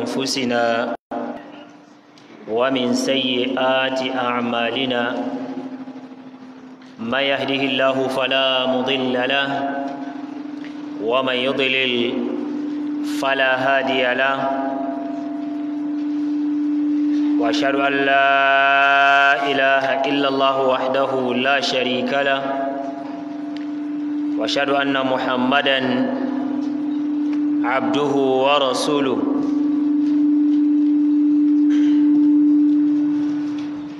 أنفسنا ومن سيئات أعمالنا من يهده الله فلا مضل له ومن يضلل فلا هادي له وأشهد أن لا إله إلا الله وحده لا شريك له وأشهد أن محمدا عبده ورسوله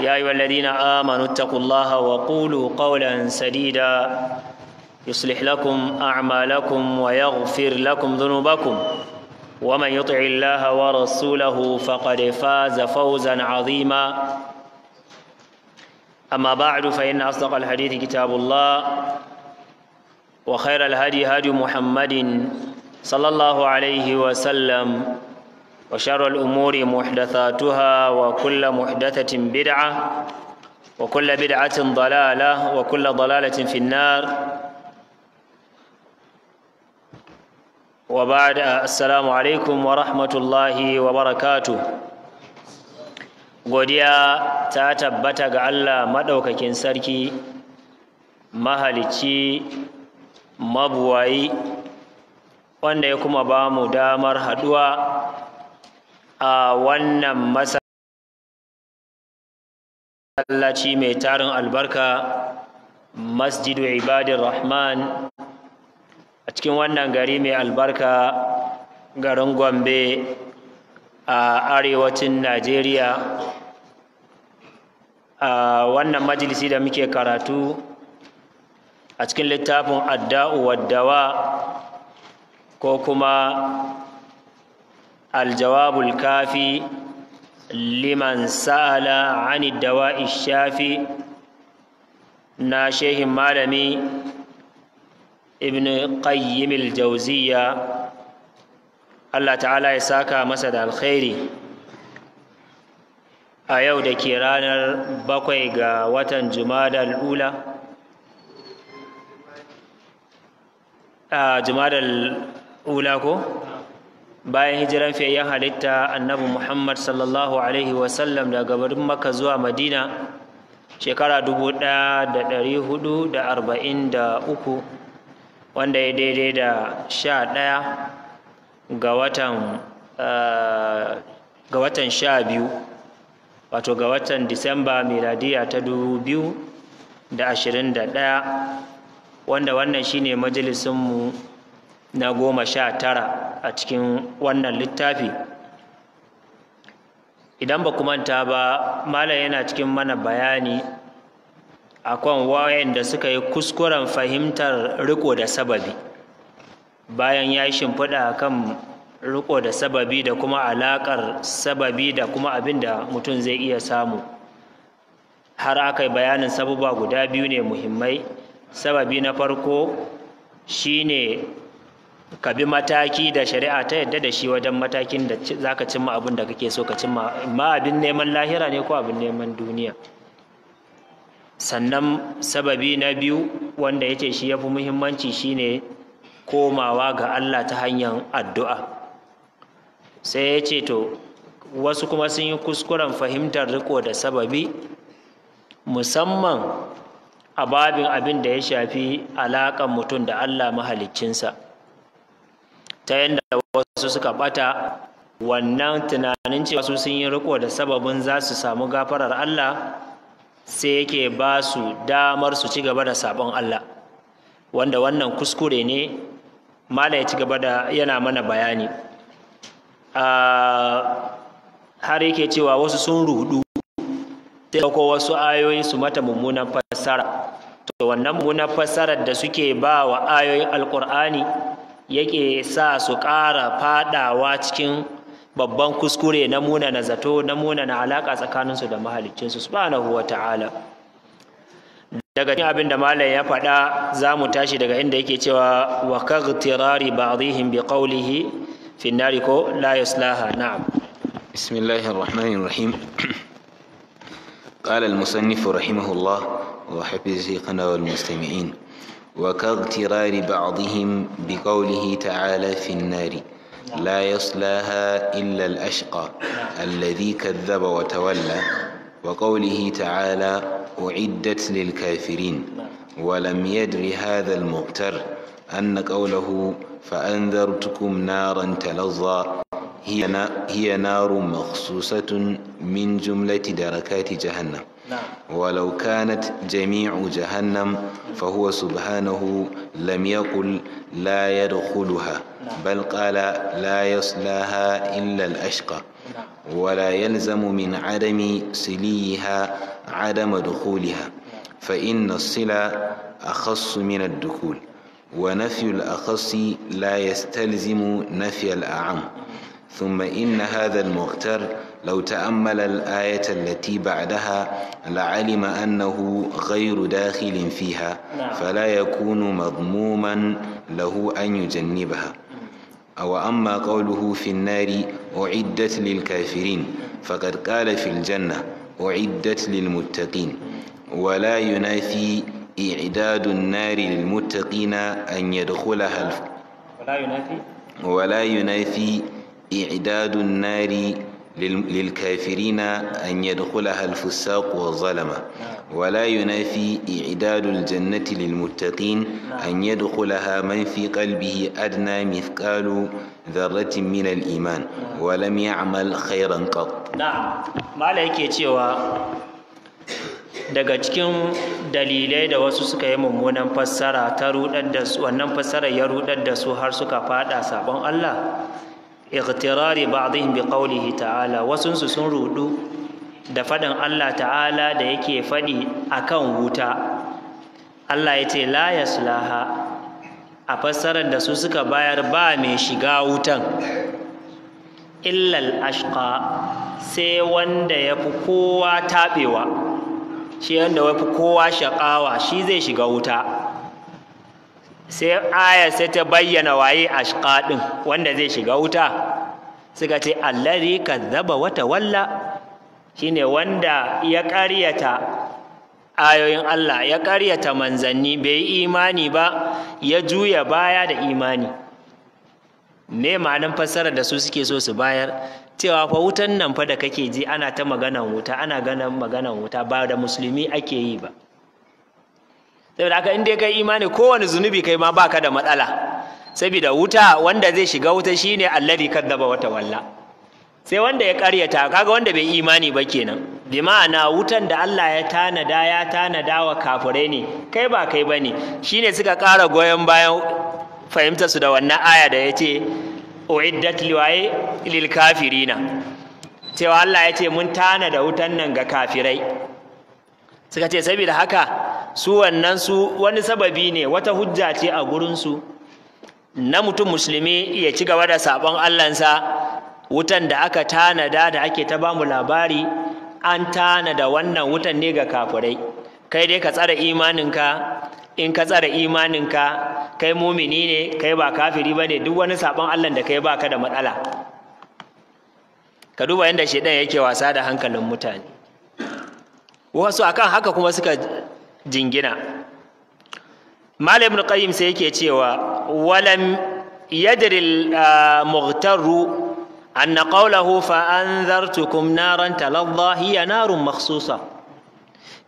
يا أيها الذين آمنوا اتقوا الله وقولوا قولا سديدا يصلح لكم أعمالكم ويغفر لكم ذنوبكم ومن يطع الله ورسوله فقد فاز فوزا عظيما. أما بعد فإن أصدق الحديث كتاب الله وخير الهدي هدي محمد صلى الله عليه وسلم. وشر الأمور محدثاتها وكل محدثة بدعة وكل بدعة ضلالة وكل ضلالة في النار وبعد السلام alaikum wa rahmatullahi wa barakatu godiya ta tabbata ga Allah maɗaukakin sarki mahalicci mabuwayi wanda ya kuma ba mu damar haɗuwa a wannan masallaci mai tarin albarka masjidu ibadin rahman a cikin wannan gari mai albarka garin gombe a arewacin najeriya. A wannan majalisi da muke karatu a cikin littafin adda'u waddawa ko kuma aljawabul kafi liman sa'ala ani dawa'i shafi na shehin malami ibn qayyim al-jawziya Allah ta'ala ya saka masa da alkhairi a yau da ke ranar bakwai ga watan a jumada al'ula ko bayan hijiran fiyayyen halitta annabi muhammad sallallahu alaihi wasallam daga gabarin maka zuwa madina shekara dubu ɗaya da ɗari huɗu da arba'in da uku wanda ya daidai da sha ɗaya ga watan ga watan sha biyu wato ga watan disamba miladiya ta dubu biyu da ashirin da ɗaya wanda wannan shine majalisunmu na goma sha tara a cikin wannan littafi. Idan ba manta ba malam yana cikin mana bayani akan wayanda suka yi kuskuren fahimtar riko da sababi. Bayan ya shimfiɗa kan riko da sababi da kuma alaƙar sababi da kuma abin da mutum zai iya samu. Har aka yi bayanin sababa guda biyu ne muhimmai. Sababi na farko shine ka bi mataki da shari'a ta yadda da shi wajen matakin da za ka cimma abin da kake so ka cimma. Ma abin neman lahira ne ko abin neman duniya? Sannan sababi na biyu wanda ya ce shi ya fi muhimmanci shine komawa ga Allah ta hanyar addu'a. Sai ya ce to wasu kuma sun yi kuskuren fahimtar riko da sababi musamman a babin abin da ya shafi alaƙan mutum da Allah mahaliccinsa ta yadda wasu suka ɓata wannan tunanin cewa su sun yi riko da sababin za su samu gafarar Allah sai yake ba su damar su ci gaba da sabon Allah. Wanda wannan kuskure ne mala ya ci gaba da yana mana bayani. Har yake cewa wasu sun rudu sai ko wasu ayoyi su mata mummunan fassara. To wannan mummunan fassarar da suke ba wa ayoyin alkur'ani yake sa su ƙara faɗawa cikin babban kuskure na munana zato na munana alaƙa tsakaninsu da mahaliccinsu subhanahu wa ta'ala. Daga cikin abin da malam ya faɗa za mu tashi daga inda yake cewa wa kaghtirari ba'dihim bi qawlihi fi nari ko la yuslaha. Na'am. Bismillahir rahmanir rahim qala al musannif rahimahullah wa hafizihi qana wal mustami'in. وكاغترار بعضهم بقوله تعالى في النار لا يصلاها إلا الأشقى الذي كذب وتولى وقوله تعالى أعدت للكافرين ولم يدر هذا المغتر أن قوله فأنذرتكم نارا تلظى هي, نار مخصوصة من جملة دركات جهنم. ولو كانت جميع جهنم فهو سبحانه لم يقل لا يدخلها بل قال لا يصلاها إلا الأشقى. ولا يلزم من عدم سليها عدم دخولها. فإن الصلة أخص من الدخول ونفي الأخص لا يستلزم نفي الأعم. ثم إن هذا المغتر لو تأمل الآية التي بعدها لعلم أنه غير داخل فيها فلا يكون مضموما له أن يجنبها. أو أما قوله في النار أعدت للكافرين فقد قال في الجنة أعدت للمتقين. ولا ينافي إعداد النار للمتقين أن يدخلها الف... ولا ينافي؟ ولا ينافي إعداد النار للكافرين أن يدخلها الفساق والظلمة ولا ينافي إعداد الجنة للمتقين أن يدخلها من في قلبه أدنى مثقال ذرة من الإيمان ولم يعمل خيرا قط na'am mala yake cewa daga cikin dalilai da wasu suka yi mummunan fassara ta rudar da su wannan fassara ya rudar da su har suka fada sabon Allah ightirari ba'dihim bi qawlihi ta'ala wasun su sun rudu da faɗin Allah ta'ala da yake faɗi akan wuta Allah ya ce la yaslaha a fassarar da su suka bayar ba mai shiga wutan illal ashqa sai wanda ya fi kowa taɓewa shi wanda ya fi kowa shaƙawa shi zai shiga wuta sai aya sai ta bayyana waye ashqa ɗin wanda zai shiga wuta. Suka ce allazi kazzaba wata walla shine wanda ya ƙaryata ayoyin Allah ya ƙaryata manzanni bai imani ba ya juya baya da imani. Me ma'anin fassarar da su suke so su bayar? Cewa fa wutan nan fa da kake ji ana ta maganan wuta ana ganin maganan wuta ba da musulmi ake yi ba. Saboda haka in dai kai imani kowane zunubi kai ma baka da matsala. Saboda wuta wanda zai shiga wuta shine alladhi kadzaba wata walla sai wanda ya karyata kaga wanda bai imani ba kenan. Bi ma'ana wutan da Allah ya tanada ya tanada wa kafirai ne. Kai ba kai ba ne. Shine suka ƙara goyon bayan fahimtar su da wannan aya da ya ce uiddat liwaye lil kafirina. Cewa Allah ya ce mun tanada wutan nan ga kafirai. Suka ce saboda haka su wannan su wani sababi ne wata hujja ce a gurin su na mutum musulmi ya ci gaba da sabon Allahnsa. Wutan da aka tanada da ake ta ba mu labari an tanada wannan wutan ne ga kafirai. Kai dai ka tsare imaninka in ka tsare imaninka kai mumini ne kai ba kafiri ba ne duk wani sabon allah da kai baka da matsala. Ka duba yadda shaidan yake wasa da hankalin mutane. Wasu akan haka kuma suka jingina. Malam ibn sai yake cewa walam yadri al-mughtaru ah, anna qawlahu fa anzartukum naran taladha hiya narun makhsusa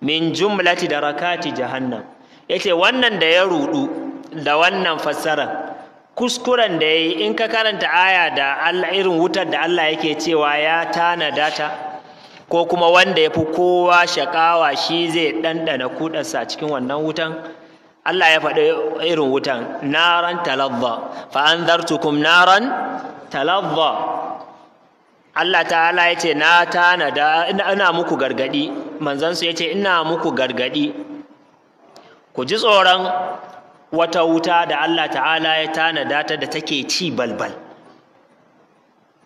min jumlati darakati jahannam. Yace wannan da ya rudu da wannan fassarar kuskuren da yayi in ka karanta aya da irin wutar da Allah yake cewa ya tanada ta ko kuma wanda ya fi kowa shakawa shi zai ɗanɗana kudarsa cikin wannan wutan? Allah ya faɗi irin wutan naran talazza fa anzartukum naran talazza. Allah ta'ala ya ce na tanada ina muku gargaɗi manzansu ya ce ina muku gargaɗi ku ji tsoron wata wuta da Allah ta'ala ya tanada ta da take ci balbal.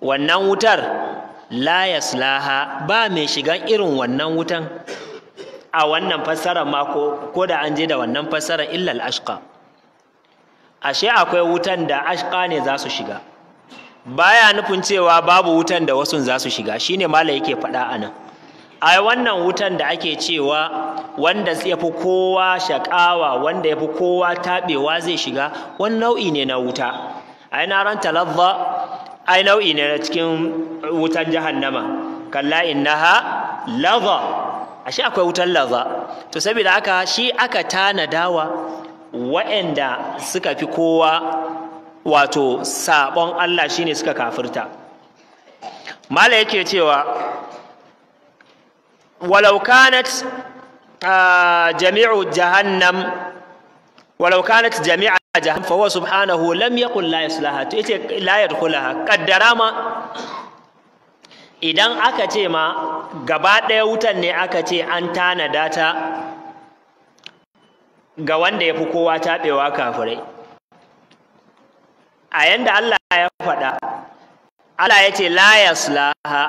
Wannan wutar la yaslaha ba mai shigan irin wannan wutan. A wannan fassarar ma ko da an je da wannan fassarar illal ashqa ashe akwai wutan da ashqa ne za su shiga. Baya nufin cewa babu wutan da wasu za su shiga shine mala yake faɗa a nan. Ai wannan wutan da ake cewa wanda ya fi kowa shaƙawa wanda ya fi kowa taɓewa zai shiga wani nau'i ne na wuta. Ai na ran talazza ai nau'i ne na cikin wutan jahannama. Kalla innaha laza ashe akwai wutan laza to saboda haka shi aka tanadawa waɗanda suka fi kowa wato sabon Allah shine suka kafirta. Mala yake cewa walau kanat jami'u jahannam walau kanat jami'a jahannam fa huwa subhanahu lam yaqul la yaslaha. To ya ce la yadkhulaha. Qaddara ma idan aka ce ma gaba ɗaya wutan ne aka ce an tanada ta ga wanda ya fi kowa taɓewa kafirai. A yanda Allah ya faɗa Allah ya ce la yaslaha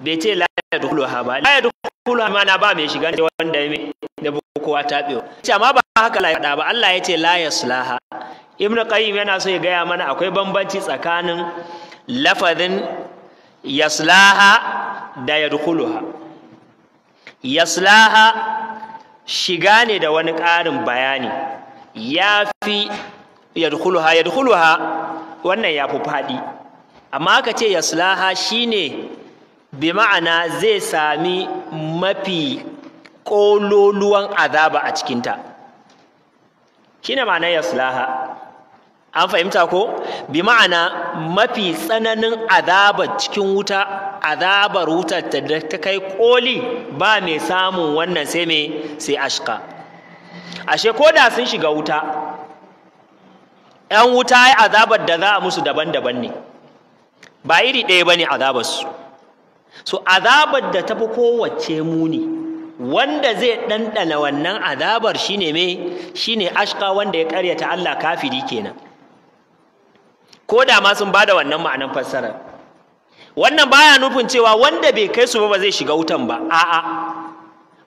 bai ce la yadkhuluha ba. La yadkhuluha mana ba mai shiga wanda ya fi kowa taɓewa. Ce amma ba haka la faɗa ba. Allah ya ce la yaslaha. Ibn Qayyim yana so ya gaya mana akwai bambanci tsakanin lafazin yaslaha da yadkhuluha. Yaslaha shiga ne da wani ƙarin bayani. Ya fi yadkhuluha yadkhuluha wannan ya fi amma aka ce yaslaha shine bi ma'ana zai sami mafi ƙololuwan azaba a cikinta. Shine ma'anar yaslaha. An fahimta ko? Bi ma'ana mafi tsananin azabar cikin wuta azabar wutar ta da ta kai koli ba mai samun wannan sai mai sai ashka ashe ko da sun shiga wuta ‘yan wuta ya azabar da za a musu daban-daban ne. Ba iri ɗaya ba ne azabarsu. So azabar da tafi kowace muni wanda zai ɗanɗana wannan azabar shine me? Shine ashka wanda ya ƙaryata Allah kafiri kenan. Ko da ma sun ba da wannan ma'anan fassara wannan baya nufin cewa wanda bai kai su ba ba zai shiga wutan ba. A'a.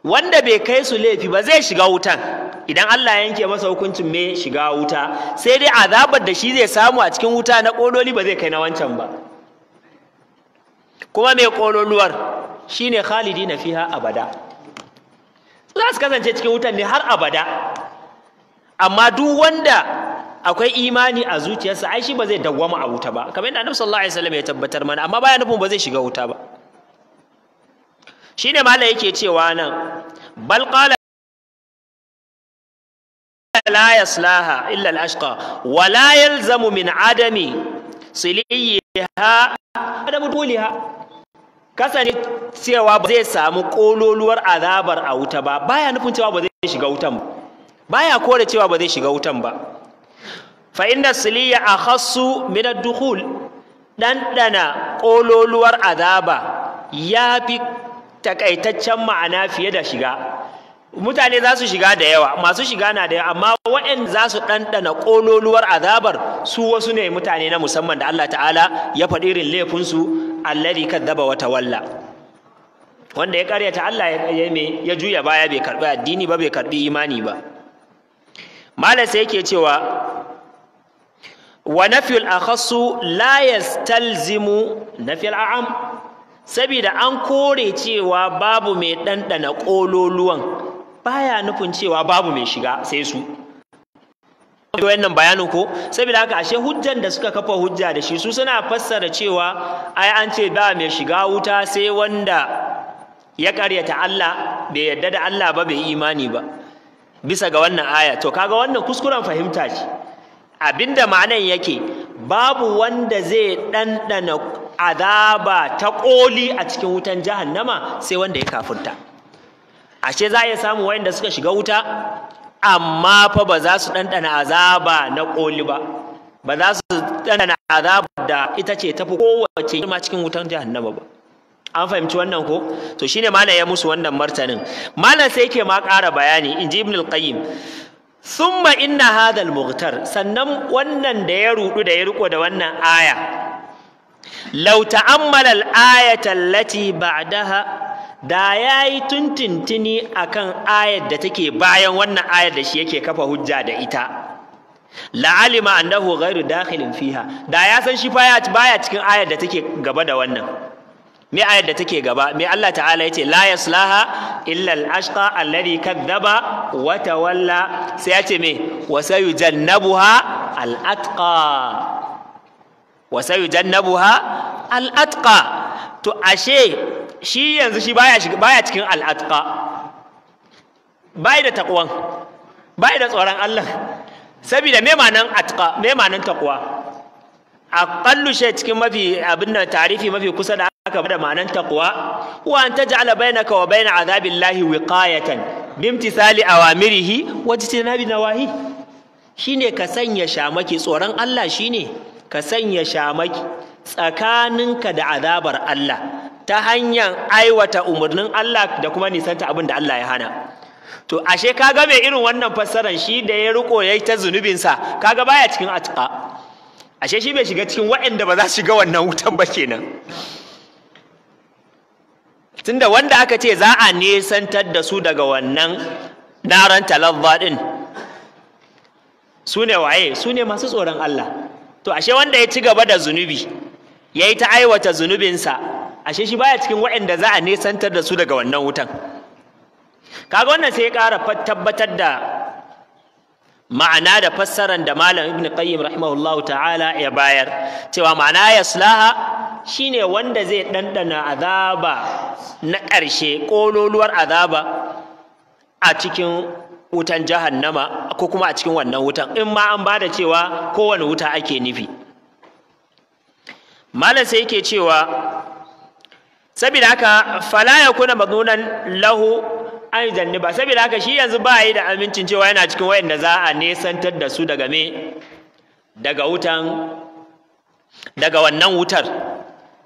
Wanda bai kai su laifi ba zai shiga wutan. Idan Allah ya yanke masa hukuncin me shiga wuta sai dai azabar da shi zai samu a cikin wuta na kololi ba zai kai na wancan ba. Kuma mai kololuwar shine khalidina fiha abada. Za su kasance cikin wutan ne har abada. Amma duk wanda akwai imani a zuciyarsa ai shi ba zai dawwama a wuta ba. Kamar yadda annabi sallallahu alaihi wasallam ya tabbatar mana amma baya nufin ba zai shiga wuta ba. Shine mala yake cewa nan bal qala la yaslaha illa al-ashqa wa la yalzamu min adami siliha adamu tuliha. Kasane cewa ba zai samu kololuwar azabar a wuta ba baya nufin cewa ba zai shiga wutan ba. Baya kore cewa ba zai shiga wutan ba. Fa inna siliya akhassu min ad-dukhul. Dandana kololuwar azaba yafi takaitaccen ma'ana fiye da shiga. Mutane za su shiga da yawa masu shiga na da yawa amma waɗanda za su ɗanɗana ƙololuwar azabar su wasu ne mutane na musamman da Allah ta'ala ya faɗi irin laifinsu alladhi kadzaba wa tawalla. Wanda ya karyata Allah ya me ya juya baya bai karɓi addini ba bai karɓi imani ba. Malam sai yake cewa nafyul akhassu la yastalzimu nafyul a'am saboda an kore cewa babu mai ɗanɗana ƙololuwan baya nufin cewa babu mai shiga sai su. Wannan bayanin ko? Saboda haka ashe hujjan da suka kafa hujja da shi su suna fassara cewa ai an ce ba mai shiga wuta sai wanda ya karyata Allah bai yarda da Allah ba bai imani ba. Bisa ga wannan aya. To kaga wannan kuskuren fahimta ce. Abin da ma'anan yake babu wanda zai ɗanɗana azaba ta ƙoli a cikin wutan jahannama sai wanda ya kafurta. Ashe za a iya samun wayanda suka shiga wuta amma fa ba za su ɗanɗana azaba na ƙoli ba. Ba za su ɗanɗana azaba da ita ce tafi kowace girma cikin wutan jahannama ba. An fahimci wannan ko? To shine malam ya musu wannan martanin. Malam sai yake ma ƙara bayani in ji ibn al-qayyim thumma inna hadha al-mughtar sannan wannan da ya rudu da ya riko da wannan aya. Law ta'ammala al-ayata allati ba'daha. Da yayi tuntuntuni akan ayar da take bayan wannan ayar da shi yake kafa hujja da ita. La'alima annahu ghairu dakhilin fiha. Da ya san shi baya cikin ayar da take gaba da wannan. Me ayar da take gaba? Me Allah ta'ala ya ce la yaslaha illa al-ashqa alladhi kadzaba wa tawalla. Sai ya ce me? Wa sayujannabuha al-atqa. Wa sayujannabuha al-atqa. To ashe shi yanzu shi baya baya cikin al-atqa. Bai da taqwan bai da tsoron Allah. Saboda me manan atqa? Me manan taqwa aqallu shay cikin mafi abin da tarifi mafi kusa da aka ba da manan taqwa wa an taj'ala bainaka wa bain azabillahi wiqayatan bimtisali awamirihi wa jitinabi nawahi. Shine ka sanya shamaki tsoron Allah shine ka sanya shamaki tsakaninka da azabar Allah ta hanyar aiwata umarnin Allah da kuma nisanta abin da Allah ya hana. To ashe kaga mai irin wannan fassarar shi da ya riko yayi ta zunubinsa kaga baya cikin atqa. Ashe shi bai shiga cikin waɗanda ba za su shiga wannan wutan ba kenan. Tunda wanda aka ce za a nesantar da su daga wannan naran talazza din su ne waye? Su ne masu tsoron Allah. To ashe wanda ya ci gaba da zunubi ya yi ta aiwata zunubinsa ashe shi baya cikin waɗanda za a nesantar da su daga wannan wutan. Kaga wannan sai ya ƙara tabbatar da ma'ana da fassaran da malam ibn qayyim rahimahullahu ta'ala ya bayar cewa ma'ana yaslaha shine wanda zai ɗanɗana azaba na ƙarshe ƙololuwar azaba a cikin wutan jahannama ko kuma a cikin wannan wutan. In ma an ba da cewa kowane wuta ake nufi. Malam sai yake cewa saboda haka fala yakuna madnunan lahu an ba. Saboda haka shi yanzu ba yi da amincin cewa yana cikin wayanda za a nesantar da su daga me? Daga wutan daga wannan wutar.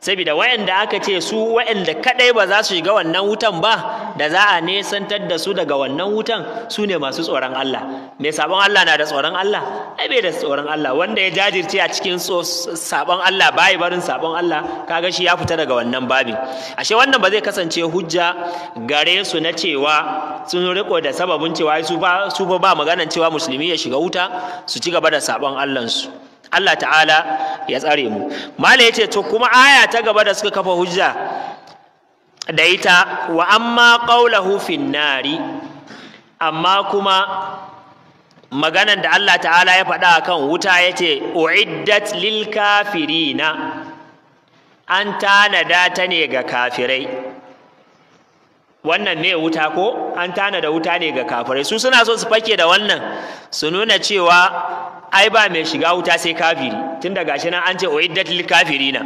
Saboda wayanda aka ce su wayanda kadai ba za su shiga wannan wutan ba da za a nesantar da su daga wannan wutan su ne masu tsoron Allah. Mai sabon Allah na da tsoron Allah? Ai bai da tsoron Allah. Wanda ya jajirce a cikin sabon Allah bai barin sabon Allah kaga shi ya fita daga wannan babin. Ashe wannan ba zai kasance hujja gare su na cewa sun riko da sababin cewa su ba su ba maganan cewa musulmi ya shiga wuta su ci gaba da sabon Allah su Allah ta'ala ya tsare mu. Mala ya ce to kuma aya ta gaba da suka kafa hujja da ita wa amma qawluhu fin nari amma kuma maganan da Allah ta'ala ya faɗa kan wuta ya ce uiddat lil kafirina an tanada ta ne ga kafirai. Wannan ne wuta ko? An tanada wuta ne ga kafirai. Su suna so su fake da wannan su nuna cewa ai ba mai shiga wuta sai kafiri. Tun daga shi nan an ce uiddat lil kafirina.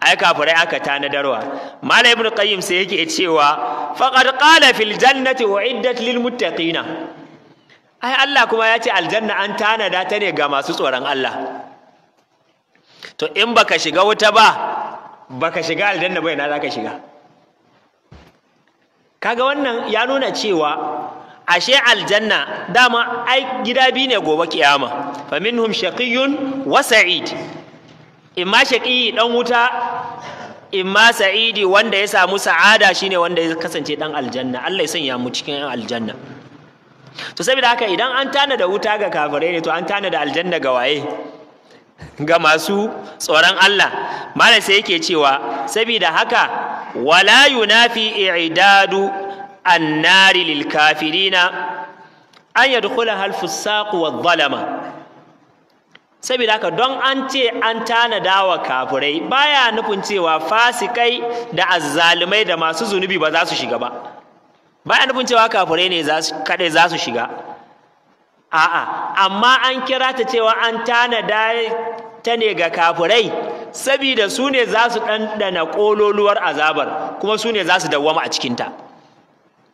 Ai kafirai aka tanadarwa. Malam ibn qayyim sai yake cewa faqad qala fil jannati uiddat lil muttaqina. Ai Allah kuma ya ce aljanna an tanada ta ne ga masu tsoron Allah. To in baka shiga wuta ba baka shiga aljanna bai na zaka shiga? Kaga wannan ya nuna cewa ashe aljanna dama ai gida biyu ne gobe kiyama. Fa minhum shaqiyyun wa sa'id. Imma shaqiyi dan wuta imma sa'idi wanda ya samu sa'ada shine wanda ya kasance dan aljanna. Allah ya sanya mu cikin aljanna. To saboda haka idan an tana da wuta ga kafirai ne to an tana da aljanna ga waye? Ga masu tsoron Allah. Malam sai yake cewa saboda haka wala yunafi i'dadu annari lil kafirina an yadkhulaha al fusaq wa dhalama saboda haka don an ce an tanada wa kafirai baya nufin cewa fasikai da azzalumai da masu zunubi ba za su shiga ba baya nufin cewa kafirai ne kadai za su shiga a'a amma an kira ta cewa an tanada ta ne ga kafirai saboda su ne za su ɗanɗana ƙololuwar azabar kuma su ne za su dawwama a cikinta.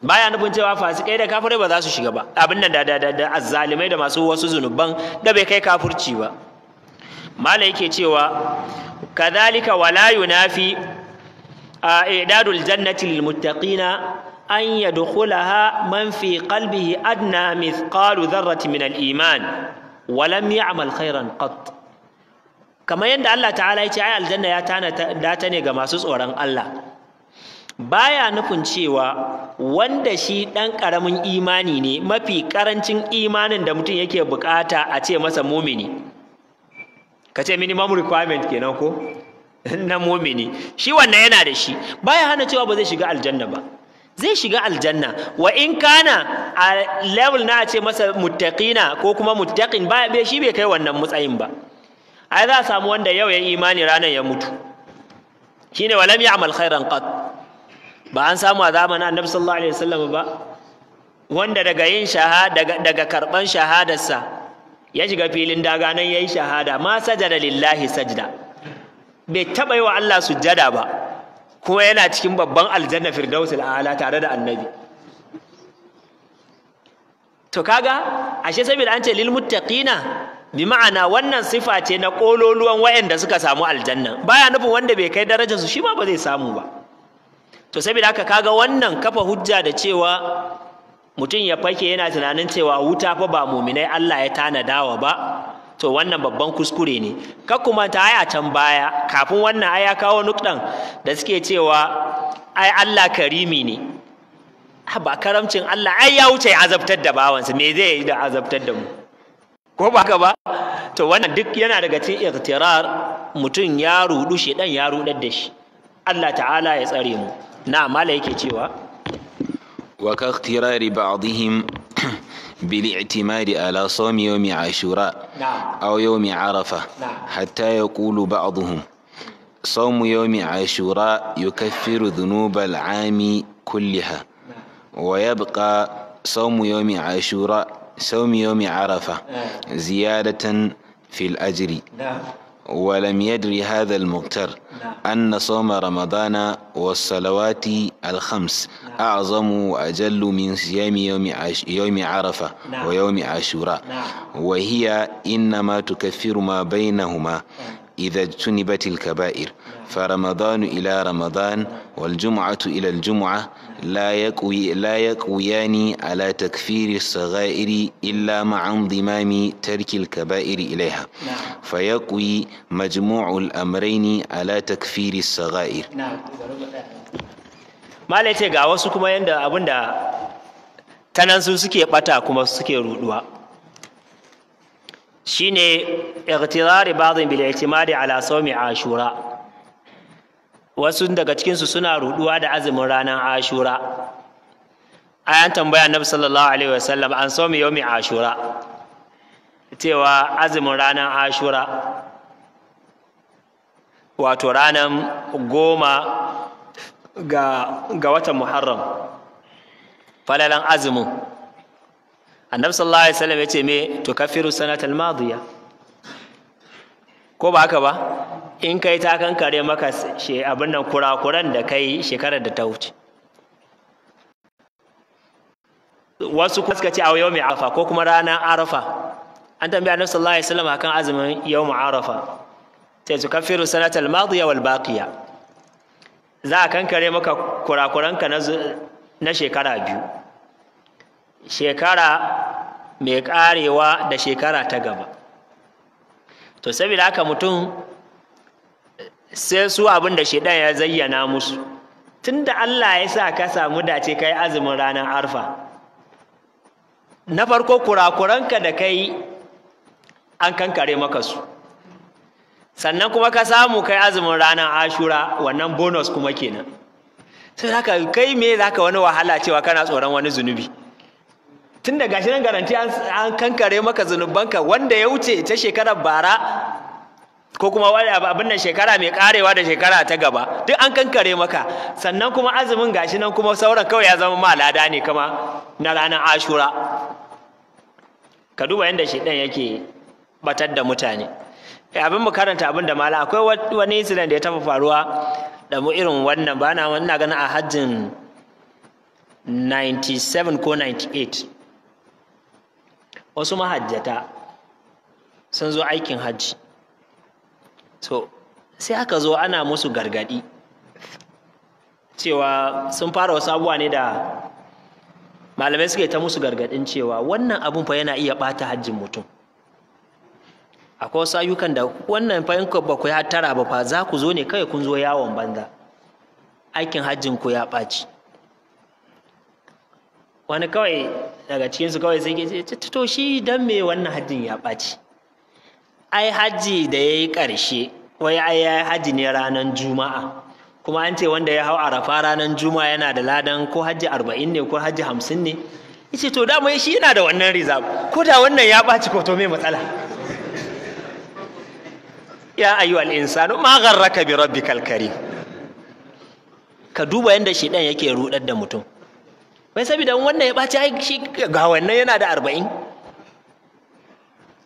Baya nufin cewa fasikai da kafirai ba za su shiga ba. Abin da da da azzalimai da masu wasu zunuban da bai kai kafirci ba. Mala yake cewa kadhalika wala yunafi idadul jannati lil muttaqina an yadkhulaha man fi qalbihi adna mithqalu dharratin min al iman wa lam ya'mal khairan qat. Kamar yadda Allah ta'ala ya ce ai aljanna ya tana ta ne ga masu tsoron Allah. Baya nufin cewa wanda shi ɗan ƙaramin imani ne mafi ƙarancin imanin da mutum yake buƙata a ce masa mumini. Ka ce minimum requirement kenan ko? Na mumini. Shi wannan yana da shi. Baya hana cewa ba zai shiga aljanna ba. Zai shiga aljanna. Wa in kana a level na a ce masa muttaqina ko kuma muttaqin ba shi bai kai wannan matsayin ba. Ai za a samu wanda yau ya imani ranar ya mutu. Shine walam ya'mal khairan qat. Ba an samu a zamanin annabi sallallahu alaihi wasallam ba. Wanda daga yin shahada daga, karɓan shahadarsa ya shiga filin daga nan yayi shahada. Ma sajada lillahi sajda. Bai taba yi wa Allah sujjada ba. Kuma yana cikin babban aljanna firdausul a'la tare da annabi. To kaga ashe saboda an ce lil muttaqina bi ma'ana wannan sifa ce na kololuwan wayanda suka samu aljanna. Baya nufin wanda bai kai darajar su shi ma ba zai samu ba. To saboda haka kaga wannan kafa hujja da cewa mutum ya fake yana tunanin cewa wuta fa ba muminai Allah ya tanadawa ba to wannan babban kuskure ne. Ka kuma ta aya can baya kafin wannan aya kawo nukdan da suke cewa ai Allah karimi ne. Ba karamcin Allah ai ya wuce azabtar da bawansa me zai yi da azabtar da mu? ko ba haka ba to wannan duk yana daga cikin iqtirar mutum ya rudu shi dan ya rudar da shi Allah ta'ala ya tsare mu na mala yake cewa wa ka iqtirari ba'dihim بالاعتماد على صوم يوم عاشوراء نعم أو يوم عرفة نعم. حتى يقول بعضهم صوم يوم عاشوراء يكفر ذنوب العام كلها ويبقى صوم يوم عاشوراء صوم يوم عرفة زيادة في الأجر. نعم. ولم يدر هذا المغتر أن صوم رمضان والصلوات الخمس أعظم وأجل من صيام يوم, عش يوم عرفة نعم. ويوم عاشوراء. نعم. وهي إنما تكفر ما بينهما إذا اجتنبت الكبائر. فرمضان إلى رمضان والجمعة إلى الجمعة لا يقوي لا يقويان على تكفير الصغائر إلا مع انضمام ترك الكبائر إليها نعم فيقوي مجموع الأمرين على تكفير الصغائر na'am mala ce ga wasu kuma yanda abinda tanan su suke bata kuma suke ruduwa shine ightirari ba'dhin bil i'timadi ala sawmi ashura wasu daga cikin su suna ruduwa da azumin ranar ashura. Ayan tambaya annabi sallallahu alaihi wasallam an sawmi yawmi ashura? Cewa azumin ranar ashura wato ranar goma ga, ga watan muharram falalan azumin. Annabi sallallahu alaihi wasallam ya ce me to kafiru sanatal madiya. Ko ba haka ba? In kai ta kankare maka abin nan kurakuran da kai shekarar da ta wuce. Wasu kuma suka ce a yau mai arafa ko kuma ranar arafa. An tambaya annabi sallallahu alaihi wasallam akan azumin yau arafa. Sai su kafiru sanatal madiya wal baqiya. Za a kankare maka kurakuranka na na shekara biyu. Shekara mai karewa da shekara ta gaba. To saboda haka mutum sai su abin da shedan ya zayyana musu. Tunda Allah ya sa ka samu dace kai azumin ranar arfa. Na farko kurakuranka da kai an kankare maka su. Sannan kuma ka samu kai azumin ranar ashura wannan bonus kuma kenan. Sai haka kai me za ka wani wahala cewa kana tsoron wani zunubi? Tun da gashi nan garanti an an kankare maka zunubanka wanda ya wuce ta shekarar bara ko kuma abin nan shekara mai karewa da shekara ta gaba duk an kankare maka. Sannan kuma azumin gashi nan kuma sauran kawai ya zama ma lada ne kama na ranar ashura. Ka duba yadda shaidan yake batar da mutane. Eh, abin mu karanta abin da mala akwai wani incident da ya taɓa faruwa da mu irin wannan ba na ganin a hajjin 97 ko 98 wasu mahajjata sun zo aikin hajji. So sai aka zo ana musu gargaɗi cewa sun fara wasu abubuwa ne da malamai suke ta musu gargaɗin cewa wannan abun fa yana iya ɓata hajjin mutum. Akwai wasu ayyukan da wannan fa in ba ku ya tara ba fa za ku zo ne kawai kun zo yawon banza. Aikin hajjin ku ya ɓaci. Wani kawai daga cikinsu kawai sai ke ce to shi dan me wannan hajjin ya ɓaci? Ai hajji da ya yi ƙarshe wai ai ya hajji ne ranar juma'a. Kuma an ce wanda ya hau arafa ranar juma'a yana da ladan ko hajji arba'in ne ko hajji hamsin ne. Yace to dama shi yana da wannan rizab ko da wannan ya ɓaci ko to me matsala? Ya ayu al-insanu ma gharraka bi rabbikal karim. Ka duba yanda shedan yake rudar da mutum. Wai saboda wannan ya ɓaci ai shi ga wannan yana da arba'in.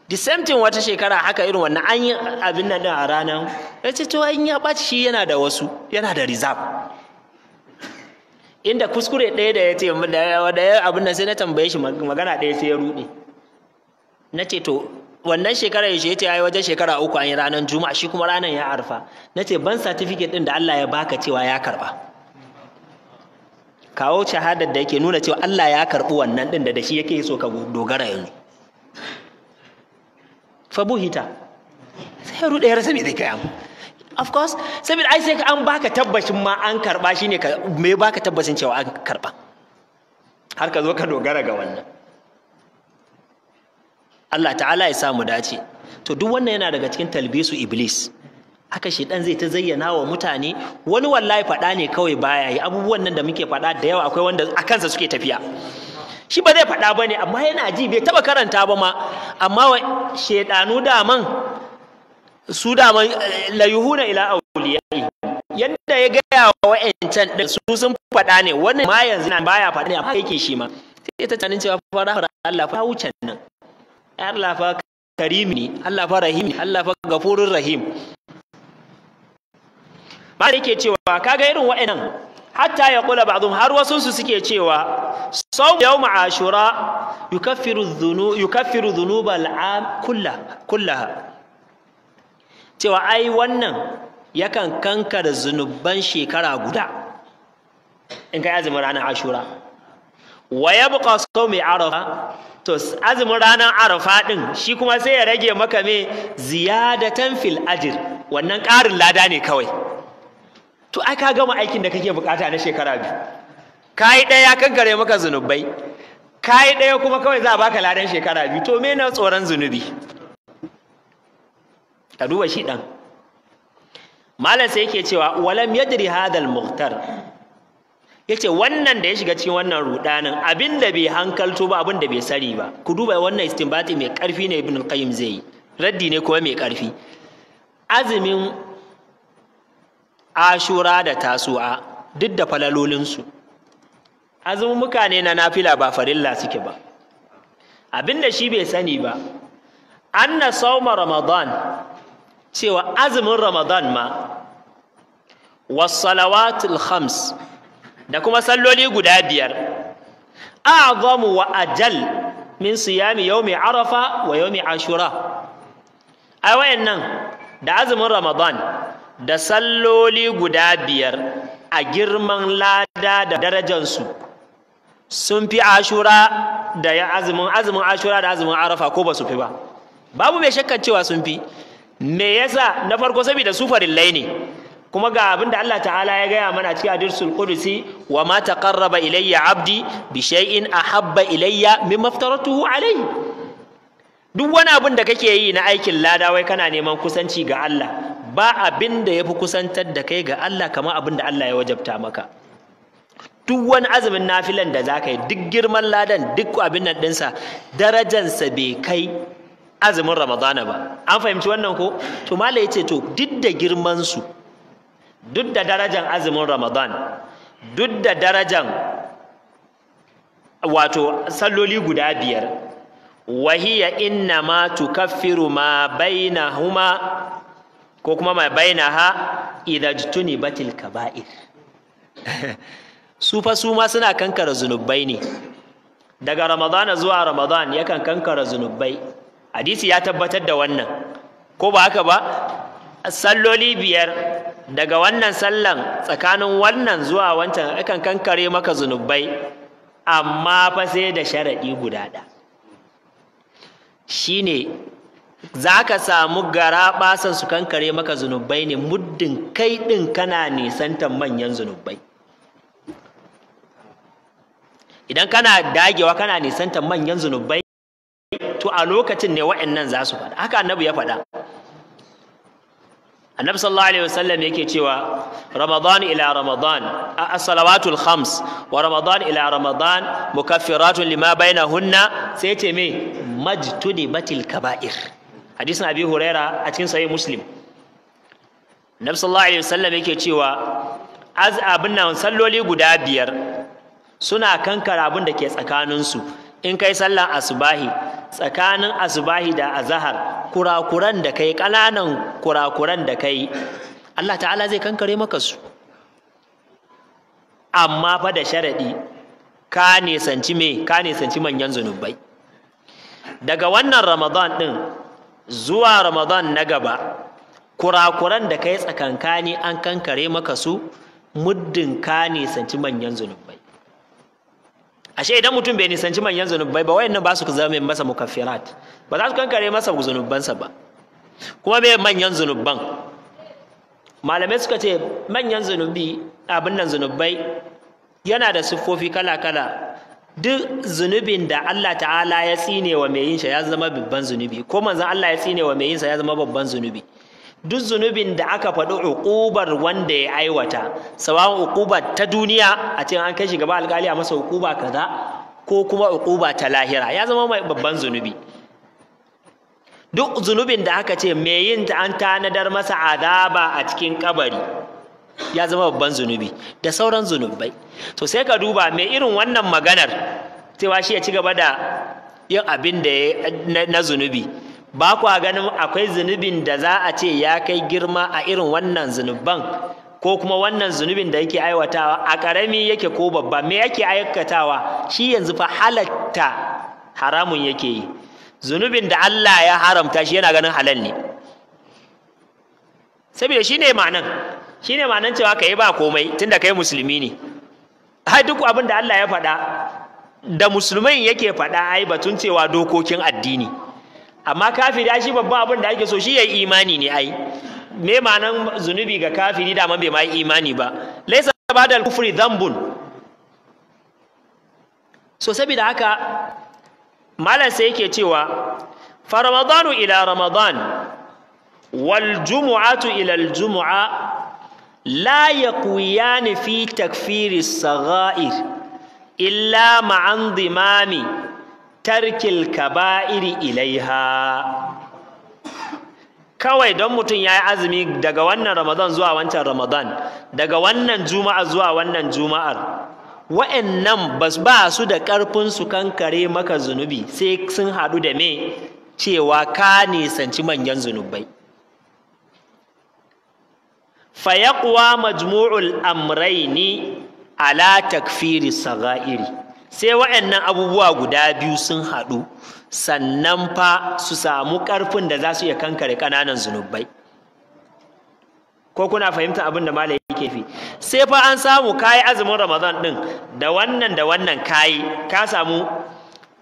The same thing wata shekara haka irin wannan an yi abin nan a ranar ya ce to in ya ɓaci shi yana da wasu yana da reserve. Inda kuskure ɗaya da ya ce da ya abin nan sai na tambaye shi magana ɗaya sai ya ruɗe. Na ce to wannan shekara ya ce ya yi wajen shekara uku an yi ranar juma'a shi kuma ranar ya arfa. Na ce ban certificate ɗin da Allah ya baka cewa ya karɓa. Kawo shahadar da yake nuna cewa Allah ya karɓi wannan ɗin da da shi yake so ka dogara yanzu. Fa buhita. Sai ruɗe ya rasa me zai kai of course saboda ai sai an baka tabbacin ma an karɓa shine ka me baka tabbacin cewa an karɓa? Har ka zo ka dogara ga wannan. Allah ta'ala ya samu dace. To duk wannan yana daga cikin talbisu iblis. Haka shi dan zai ta zayyana wa mutane. Wani wallahi faɗa ne kawai baya yi. Abubuwan nan da muke faɗa da yawa akwai wanda a kansa suke tafiya. Shi ba zai faɗa ba ne amma yana ji bai taɓa karanta ba ma. Amma wa shaidanu daman su daman layuhuna ila auliyai yadda ya gaya wa wa'ancan din su sun faɗa ne. Wannan ma yanzu nan baya faɗa ne amma yake shi ma. Sai ta tunanin cewa fara Allah fa wucen nan. Allah fa karimi ne Allah fa rahim ne Allah fa gafurur rahim. Ba da yake cewa kaga irin wa'annan hatta ya kula ba'dhum har wasu su suke cewa sawm yawm ashura yukaffiru dhunu yukaffiru dhunuba al'am kullaha kullaha. Cewa ai wannan yakan kankara zunuban shekara guda in kai azumin ranar ashura. Wa yabqa sawmi arafa to azumin ranar arafa din shi kuma sai ya rage maka me? Ziyadatan fil ajr wannan ƙarin lada ne kawai. To ai ka gama aikin da kake buƙata na shekara biyu. Kai ɗaya kankare maka zunubai. Kai ɗaya kuma kawai za a baka ladan shekara biyu. To me na tsoron zunubi? Ka duba shi ɗan. Malam sai yake cewa walam yadri hadal muhtar. Yace wannan da ya shiga cikin wannan rudanin abin da bai hankalto ba abin da bai sani ba. Ku duba wannan istinbati mai ƙarfi ne ibn al-qayyim zai raddi ne kuma mai ƙarfi azumin ashura da tasu'a duk da falalolinsu. Azumumuka ne na nafila ba farilla suke ba. Abinda shi bai sani ba anna sauma ramadan cewa azumin ramadan ma wasalawatul khams da kuma salloli guda biyar a'zamu wa ajal min siyami yawmi arafa wa yawmi ashura. Wayannan da azumin ramadan da salloli guda biyar a girman lada da darajansu. Sun fi ashura da ya azumin azumin ashura da azumin arafa ko ba su fi ba? Babu mai shakkan cewa sun fi. Me yasa? Na farko saboda su farillai ne. Kuma ga abin da Allah ta'ala ya gaya mana cikin hadisul qudusi wa ma taqarraba ilayya abdi bi shay'in ahabba ilayya mimma aftaratuhu alayhi. Duk wani abin da kake yi na aikin lada wai kana neman kusanci ga Allah. Ba abin da yafi kusantar da kai ga Allah kamar abin da Allah ya wajabta maka. Duk wani azumin nafilan da zaka yi duk girman ladan duk abin nan dinsa darajansa bai kai azumin ramadana ba. An fahimci wannan ko? To malai ya ce to duk da girman su duk da darajan azumin ramadan duk da darajan wato salloli guda biyar wahiya inna ma tukaffiru ma bainahuma ko kuma ma bainaha idza batil kaba'ir. Su fa su ma suna kankara zunubai ne. Daga ramadana zuwa ramadan yakan kankara zunubai. Hadisi ya tabbatar da wannan. Ko ba haka ba? Salloli biyar. Daga wannan sallan tsakanin wannan zuwa wancan akan kankare maka zunubai. Amma fa sai da sharaɗi guda ɗaya. Shine za ka samu gara basan su kankare maka zunubai ne muddin kai ɗin kana nisantan manyan zunubai. Idan kana dagewa kana nisantan manyan zunubai to a lokacin ne wa'annan za su faɗa. Haka annabi ya faɗa. Annabi sallallahu alaihi wasallam yake cewa ramadan ila ramadan as-salawatul khams wa ramadan ila ramadan mukaffiratun lima bainahunna. Sai ce me? Majtunibatil kaba'ir. Hadisin abi huraira a cikin sahih muslim. Annabi sallallahu alaihi wasallam yake cewa az abin nan salloli guda biyar suna kankara abin da ke tsakaninsu. In kai sallan asubahi tsakanin asubahi da azahar kurakuran da kai ƙananan kurakuran da kai Allah ta'ala zai kankare maka su. Amma fa da sharaɗi ka nisanci me? Ka nisanci manyan zunubai. Daga wannan ramadan ɗin zuwa ramadan na gaba kurakuran da kai tsakankani an kankare maka su muddin ka nisanci manyan zunubai. Ashe idan mutum bai nisanci manyan zunubai ba wayannan ba su zama masa mukaffirat ba za su kankare masa zunubansa ba. Kuma bai manyan zunuban? Malamai suka ce manyan zunubi abin nan zunubai yana da siffofi kala-kala. Duk zunubin da Allah ta'ala ya tsine wa mai yin sa ya zama babban zunubi. Ko manzon Allah ya tsine wa mai yin sa ya zama babban zunubi. Duk zunubin da aka faɗi uƙubar wanda ya aiwata sawan uƙubar ta duniya a cikin an kai shi gaba alƙali a masa uƙuba kaza ko kuma uƙuba ta lahira ya zama mai babban zunubi. Duk zunubin da aka ce mai yin ta an tanadar masa azaba a cikin kabari ya zama babban zunubi da sauran zunubai. To sai ka duba mai irin wannan maganar cewa shi ya ci gaba da yin abin da na zunubi. Ba kwa ganin akwai zunubin da za a ce ya kai girma a irin wannan zunuban ko kuma wannan zunubin da yake aiwatawa a ƙarami yake ko babba? Me yake aikatawa? Shi yanzu fa halatta haramun yake yi. Zunubin da Allah ya haramta shi yana ganin halal ne. Saboda shi ne ma'anan. Shi ne ma'anan cewa ka yi ba komai tunda kai musulmi ne. Ai duk abin da Allah ya faɗa da musulmai yake faɗa ai batun cewa dokokin addini. Amma kafiri shi babban abin da ake so shi ya yi imani ne ai. Me ma'anan zunubi ga kafiri? Da bai ma imani ba. Laisa ba da kufri dhanbun. So saboda haka malam sai yake cewa fa ramadanu ila ramadan wal jumu'atu ila al jumu'a la yaqwiyan fi takfiri as-sagha'ir illa ma'an dimami tarkil kaba'iri ilaiha kawai don mutum ya yi azumi daga wannan ramadan zuwa wancan ramadan daga wannan juma'a zuwa wannan juma'ar wa'annan ba su da ƙarfin su kankare maka zunubi sai sun haɗu da me cewa ka nisanci manyan zunubai fayaqwa majmu'ul amraini ala takfiri sagairi sai wa'annan abubuwa guda biyu sun haɗu sannan fa su samu ƙarfin da za su iya kankare ƙananan zunubai ko kuna fahimta abin da malai yake fi sai fa an samu kayi azumin ramadan ɗin da wannan da wannan kayi ka samu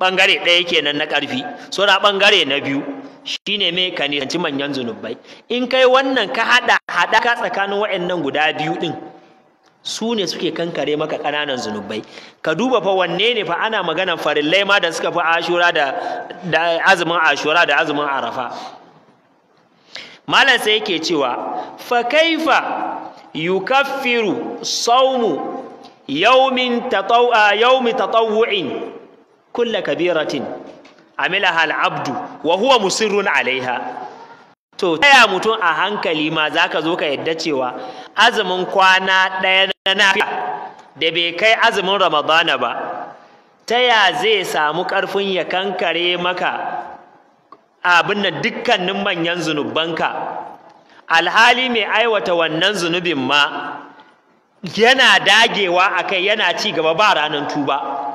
ɓangare ɗaya kenan na ƙarfi so ɓangare na biyu shine me ka nisanci manyan zunubai. In kai wannan ka haɗa haɗa ka tsakanin wa'annan guda biyu ɗin su ne suke kankare maka ƙananan zunubai. Ka duba fa wanne ne fa ana maganan farillai ma da suka fi ashura da da azumin ashura da azumin arafa. Malam sai yake cewa fa kaifa yukaffiru sawmu yawmin tataw yawmi tatawwu'in kull kabiratin amilaha al-abdu wa huwa musirrun alaiha. To taya mutum a hankali ma za ka zo ka yadda cewa azumin kwana ɗaya na nafiya da bai kai azumin ramadana ba taya zai samu ƙarfin ya kankare maka abin da dukkanin manyan zunubanka? Alhali mai aiwata wannan zunubin ma yana dagewa a kai yana ci gaba ba ranar tuba.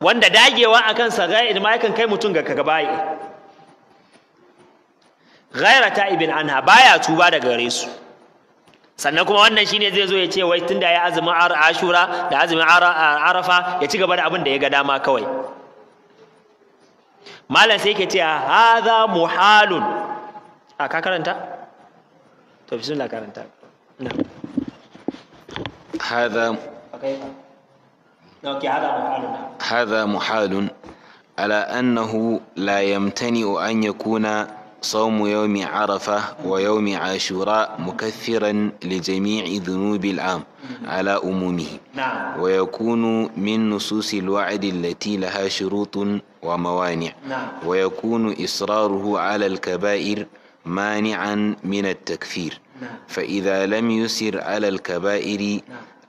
wanda dagewa akan saga'ir ma yakan kai mutum ga kagaba'i ghaira ta'ibin anha baya tuba daga gare su. Sannan kuma wannan shine zai zo ya ce wai tunda ya azumin ashura da azumin arafa ya ci gaba da abin da ya ga dama kawai. Malam sai yake ce hadha muhalun. A ka karanta? To bismillah karanta. Na hadha okay. هذا محال. على أنه لا يمتنع أن يكون صوم يوم عرفة ويوم عاشوراء مكثرا لجميع ذنوب العام على أمومه. na'am ويكون من نصوص الوعد التي لها شروط وموانع. نعم. ويكون إصراره على الكبائر مانعا من التكفير. نعم. فإذا لم يسر على الكبائر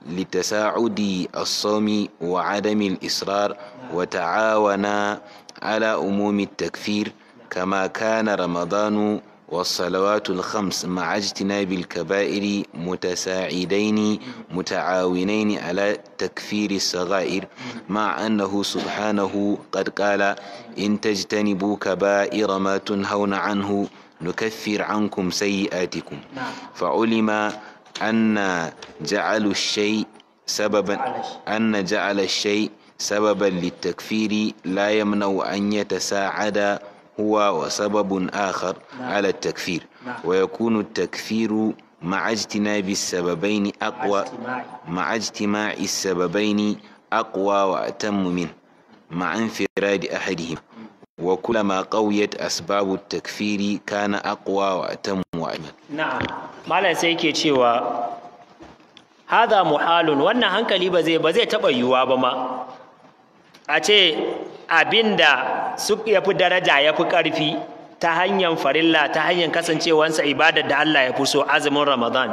لتساعد الصوم وعدم الإصرار وتعاونا على أموم التكفير كما كان رمضان والصلوات الخمس مع اجتناب الكبائر متساعدين متعاونين على تكفير الصغائر مع أنه سبحانه قد قال إن تجتنبوا كبائر ما تنهون عنه نكفر عنكم سيئاتكم نعم. فعلم أن جعل الشيء سببا. أن جعل الشيء سببا للتكفير لا يمنع أن يتساعد هو وسبب آخر نعم. على التكفير نعم. ويكون التكفير مع اجتناب السببين أقوى. مع اجتماع السببين أقوى وأتم منه مع انفراد أحدهما وكلما قويت أسباب التكفير كان أقوى وأتم وأجمل na'am malam sai yake cewa hadha muhalun wannan hankali ba zai ba zai taba yiwuwa ba ma a ce abinda su yafi daraja yafi karfi ta hanyar farilla ta hanyar kasancewansa ibadar da Allah ya fi so azumin Ramadan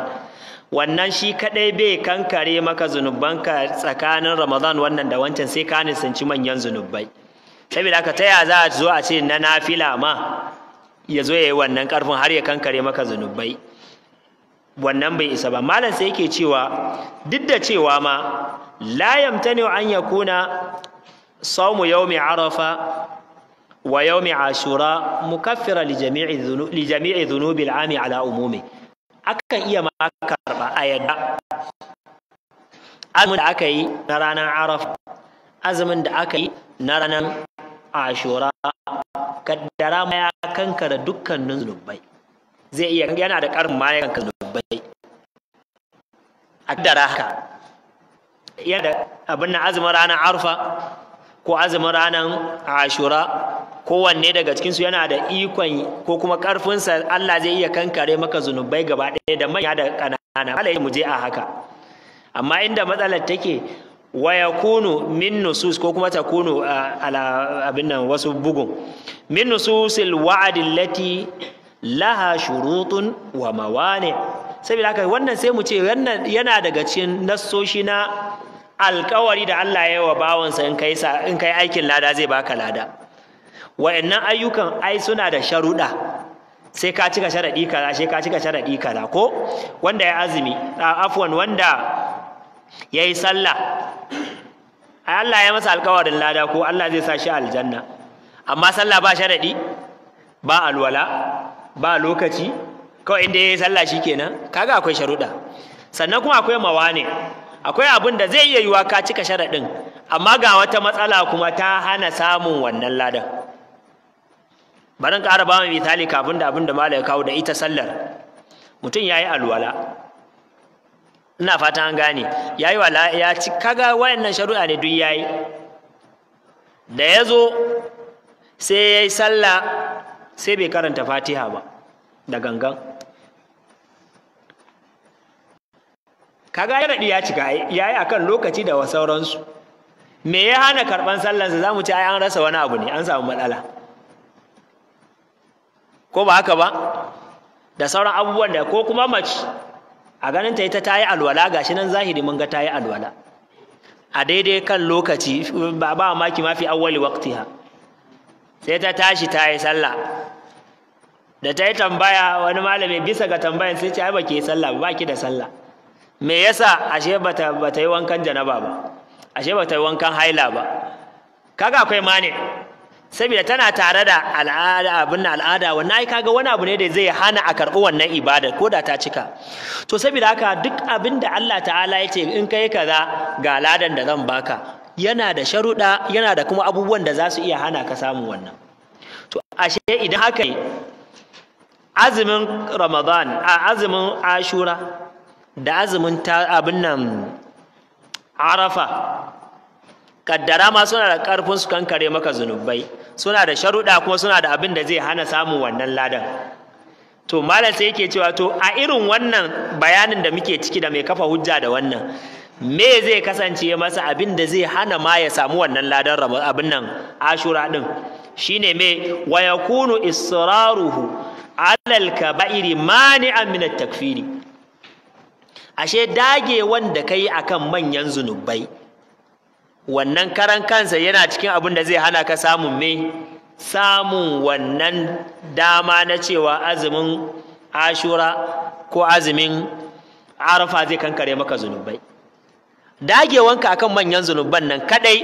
wannan shi kadai bai kankare maka zunubanka tsakanin Ramadan wannan da wancan sai ka nisanci manyan zunubai Saboda haka ta ya za a zo a ce na nafila ma ya zo ya yi wannan ƙarfin har ya kankare maka zunubai. Wannan bai isa ba. Malam sai yake cewa duk da cewa ma la yamtani an yakuna sawmu yawmi arafa wa yawmi ashura mukaffira li jami'i dhunu li jami'i dhunubi al'ami ala umumi. Akan iya ma karɓa a yadda azumin da aka yi na ranar arafa azumin da aka yi na ranar ashura kaddara ma ya kankara dukkanin zunubai. Zai iya yana da karin ma ya kankara zunubai. A kaddara haka. Yana da abin na azumin ranar arfa ko azumin ranar ashura kowanne daga cikinsu yana da ikon ko kuma karfinsa Allah zai iya kankare maka zunubai gaba ɗaya da manya da ƙanana. Allah mu je a haka. Amma inda matsalar take wa yakunu min nusus ko kuma takunu ala abin nan wasu bugun. Min nususil wa'd allati laha shurutun wa mawani. Saboda haka wannan sai mu ce yana daga cikin nassoshi na alkawari da Allah ya yi wa bawansa in kai in kai aikin lada zai baka lada. Wa'annan ayyukan ai suna da sharuɗa. Sai ka cika sharaɗi kaza sai ka cika sharaɗi kaza ko? Wanda ya azumi afwan wanda ya yi sallah. Allah ya masa alkawarin lada ko Allah zai sa shi aljanna. Amma sallah ba sharaɗi ba alwala ba lokaci. Kawai inda ya yi sallah shikenan kaga akwai sharuɗa. Sannan kuma akwai mawane. Akwai abin da zai iya yiwa ka cika sharaɗin amma ga wata matsala kuma ta hana samun wannan ladan. Bari ƙara ba mu misali kafin da abin da malai kawo da ita sallar. Mutum ya yi alwala. Ina fata an gane. Ya yi wala ya ci kaga wayannan sharuɗa ne duk ya yi da ya zo sai ya yi sallah sai bai karanta fatiha ba da gangan. Kaga ya ya cika ya yi akan lokaci da sauransu. Me ya hana karɓan sallansa za mu ci ai an rasa wani abu ne an samu matsala. Ko ba haka ba? Da sauran abubuwan da ko kuma mace a ganin ta ita ta yi alwala gashi nan zahiri mun ga ta yi alwala. A daidai kan lokaci ba ba maki mafi awwali waqtiha. Sai ta tashi ta yi sallah. Da ta yi tambaya wani malami bisa ga tambayan sai ce ai baki sallah ba ki da sallah. Me yasa ashe bata bata yi wankan janaba ba. Ashe bata yi wankan haila ba. Kaga akwai mane. Saboda tana tare da al'ada abin al'ada. Wannan ai kaga wani abu ne da zai hana a karɓi wannan ibada ko da ta cika. To saboda haka duk abin da Allah ta'ala ya ce in kai kaza ga ladan da zan baka yana da sharuɗa yana da kuma abubuwan da za su iya hana ka samun wannan. Ashe idan haka yi azumin ramadan a azumin ashura da azumin abin nan arafa kaddara ma suna da ƙarfin su kankare maka zunubai. Suna da sharuɗa kuma suna da abin da zai hana samun wannan ladan. To malam sai yake cewa to a irin wannan bayanin da muke ciki da mai kafa hujja da wannan me zai kasance masa abin da zai hana ma ya samu wannan ladan abin nan ashura din shine me? Wa yakunu israruhu alal kaba'iri mani'an min at-takfiri. Ashe dage wanda kai akan manyan zunubai wannan karan kansa yana cikin abin da zai hana ka samun me? Samun wannan dama na cewa azumin ashura ko azumin arafa zai kankare maka zunubai. Dagewanka akan manyan zunuban nan kadai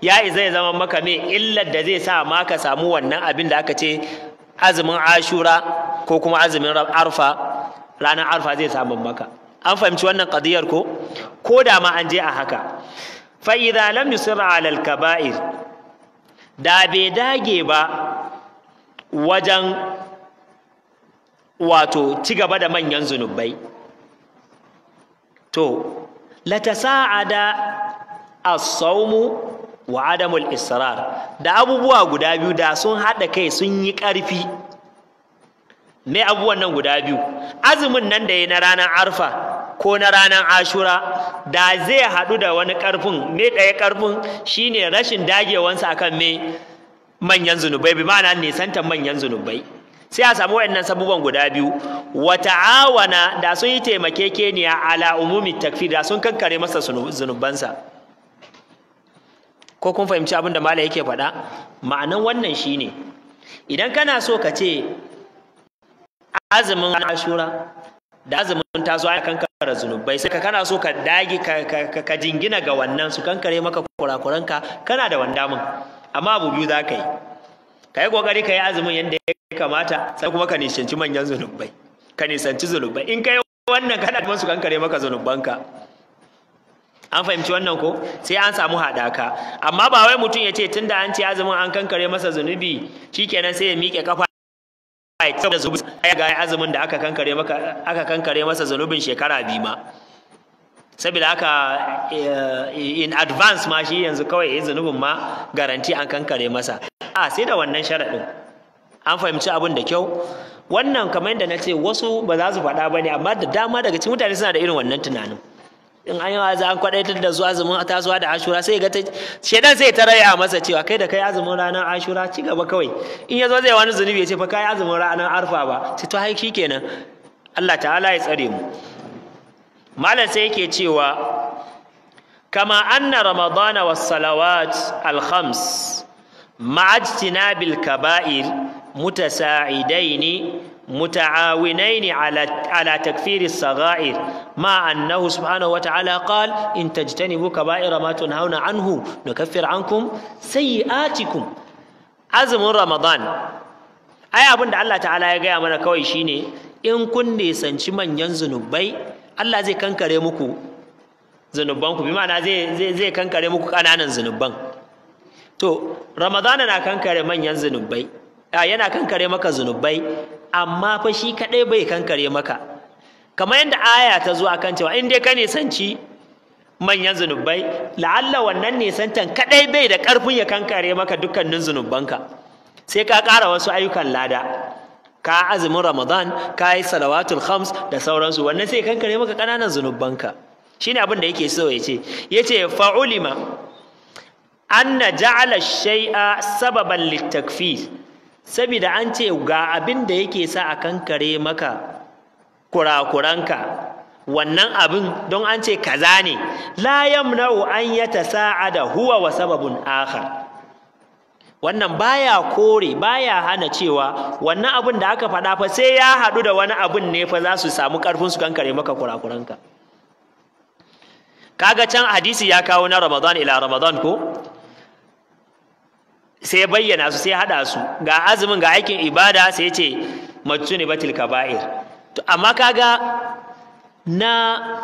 ya zai zama maka me? Illar da zai sa ma ka samu wannan abin da aka ce azumin ashura ko kuma azumin arfa ranar arfa zai samu maka. An fahimci wannan qadiyar ko? Ko da ma an je a haka. Fa idza lam kaba'ir da bai dage ba wajen wato ci gaba da manyan zunubai. To latasa'ada as-sawmu wa adamul israr da abubuwa guda biyu da sun haɗa kai sun yi ƙarfi. Me abubuwan nan guda biyu? Azumin nan da ya na ranar arfa ko na ranar ashura da zai haɗu da wani ƙarfin me ɗaya ƙarfin shine rashin dagewansa akan me? Manyan zunubai bi ma'ana nisantar manyan zunubai. Sai a samu waɗannan sabuban guda biyu. Wa ta'awana da sun yi taimakekeniya ala umumi takfir da sun kankare masa zunubansa. Ko kun fahimci abin da malam yake faɗa? Ma'anan wannan shine idan kana so ka ce azumin ashura da azumin taso ana kankara zunubai. Sai ka kana so ka dage ka jingina ga wannan su kankare maka kurakuranka kana da wandamin. Amma abu biyu za ka yi. Ka yi ƙoƙari ka yi azumin yadda ya kamata sai kuma ka nisanci manyan zunubai. Ka nisanci zunubai. In ka yi wannan kana da su kankare maka zunubanka. An fahimci wannan ko? Sai an samu haɗaka. Amma ba wai mutum ya ce tunda an ce azumin an kankare masa zunubi shikenan sai ya miƙe kafa da zunubi ya ga azumin da aka kankare maka aka kankare masa zunubin shekara biyu ma. Saboda haka in advance ma shi yanzu kawai yayin zunubin ma garanti an kankare masa. A sai da wannan sharaɗin. An fahimci abin da kyau. Wannan kamar yadda na ce wasu ba za su faɗa ba ne amma da dama daga cikin mutane suna da irin wannan tunanin. In an yi wazi an kwadaitar da zuwa azumin tasowa da ashura sai ga shedan sai ta raya masa cewa kai da kai azumin ranar ashura ci gaba kawai. In ya zo zai wani zunubi ya ce fa kai azumin ranar arfa ba. Sai to hai kenan Allah ta'ala ya tsare mu. Malam sai yake cewa kama anna ramadana was salawat al khams ma'a ijtinabil kaba'ir mutasa'idaini متعاونين على على تكفير الصغائر مع أنه سبحانه وتعالى قال إن تجتنبوا كبائر ما تنهون عنه نكفر عنكم سيئاتكم أزم رمضان أي أبن الله تعالى يقول من كوي شيني إن كن نسانشي من ينزنبي الله زي كان كريمكو zunubanku bi ma'ana zai zai zai kankare muku kananan zunuban to ramadana na kankare manyan zunubai yana kankare maka zunubai amma fa shi kadai bai kankare maka. Kamar yadda aya ta zo akan cewa in dai ka nisanci manyan zunubai la'alla wannan nisantan kadai bai da ƙarfin ya kankare maka dukkanin zunubanka. Sai ka ƙara wasu ayyukan lada. Ka azumin ramadan ka yi salawatul khams da sauransu. Wannan sai kankare maka ƙananan zunubanka. Shine abin da yake so ya ce. Yace fa'ulima anna ja'ala shay'a sababan litakfir. Saboda an ce ga abin da yake sa a kankare maka kurakuranka. Wannan abin don an ce kaza ne. La yamna'u an yatasa'ada huwa wa sababun akhar. Wannan baya kore baya hana cewa wannan abin da aka faɗa fa sai ya haɗu da wani abin ne fa za su samu ƙarfin su kankare maka kurakuranka. Kaga can hadisi ya kawo na ramadan ila ramadan ko? Sai bayyana su sai hada su. Ga azumin ga aikin ibada sai ce majtuni batil kaba'ir amma kaga na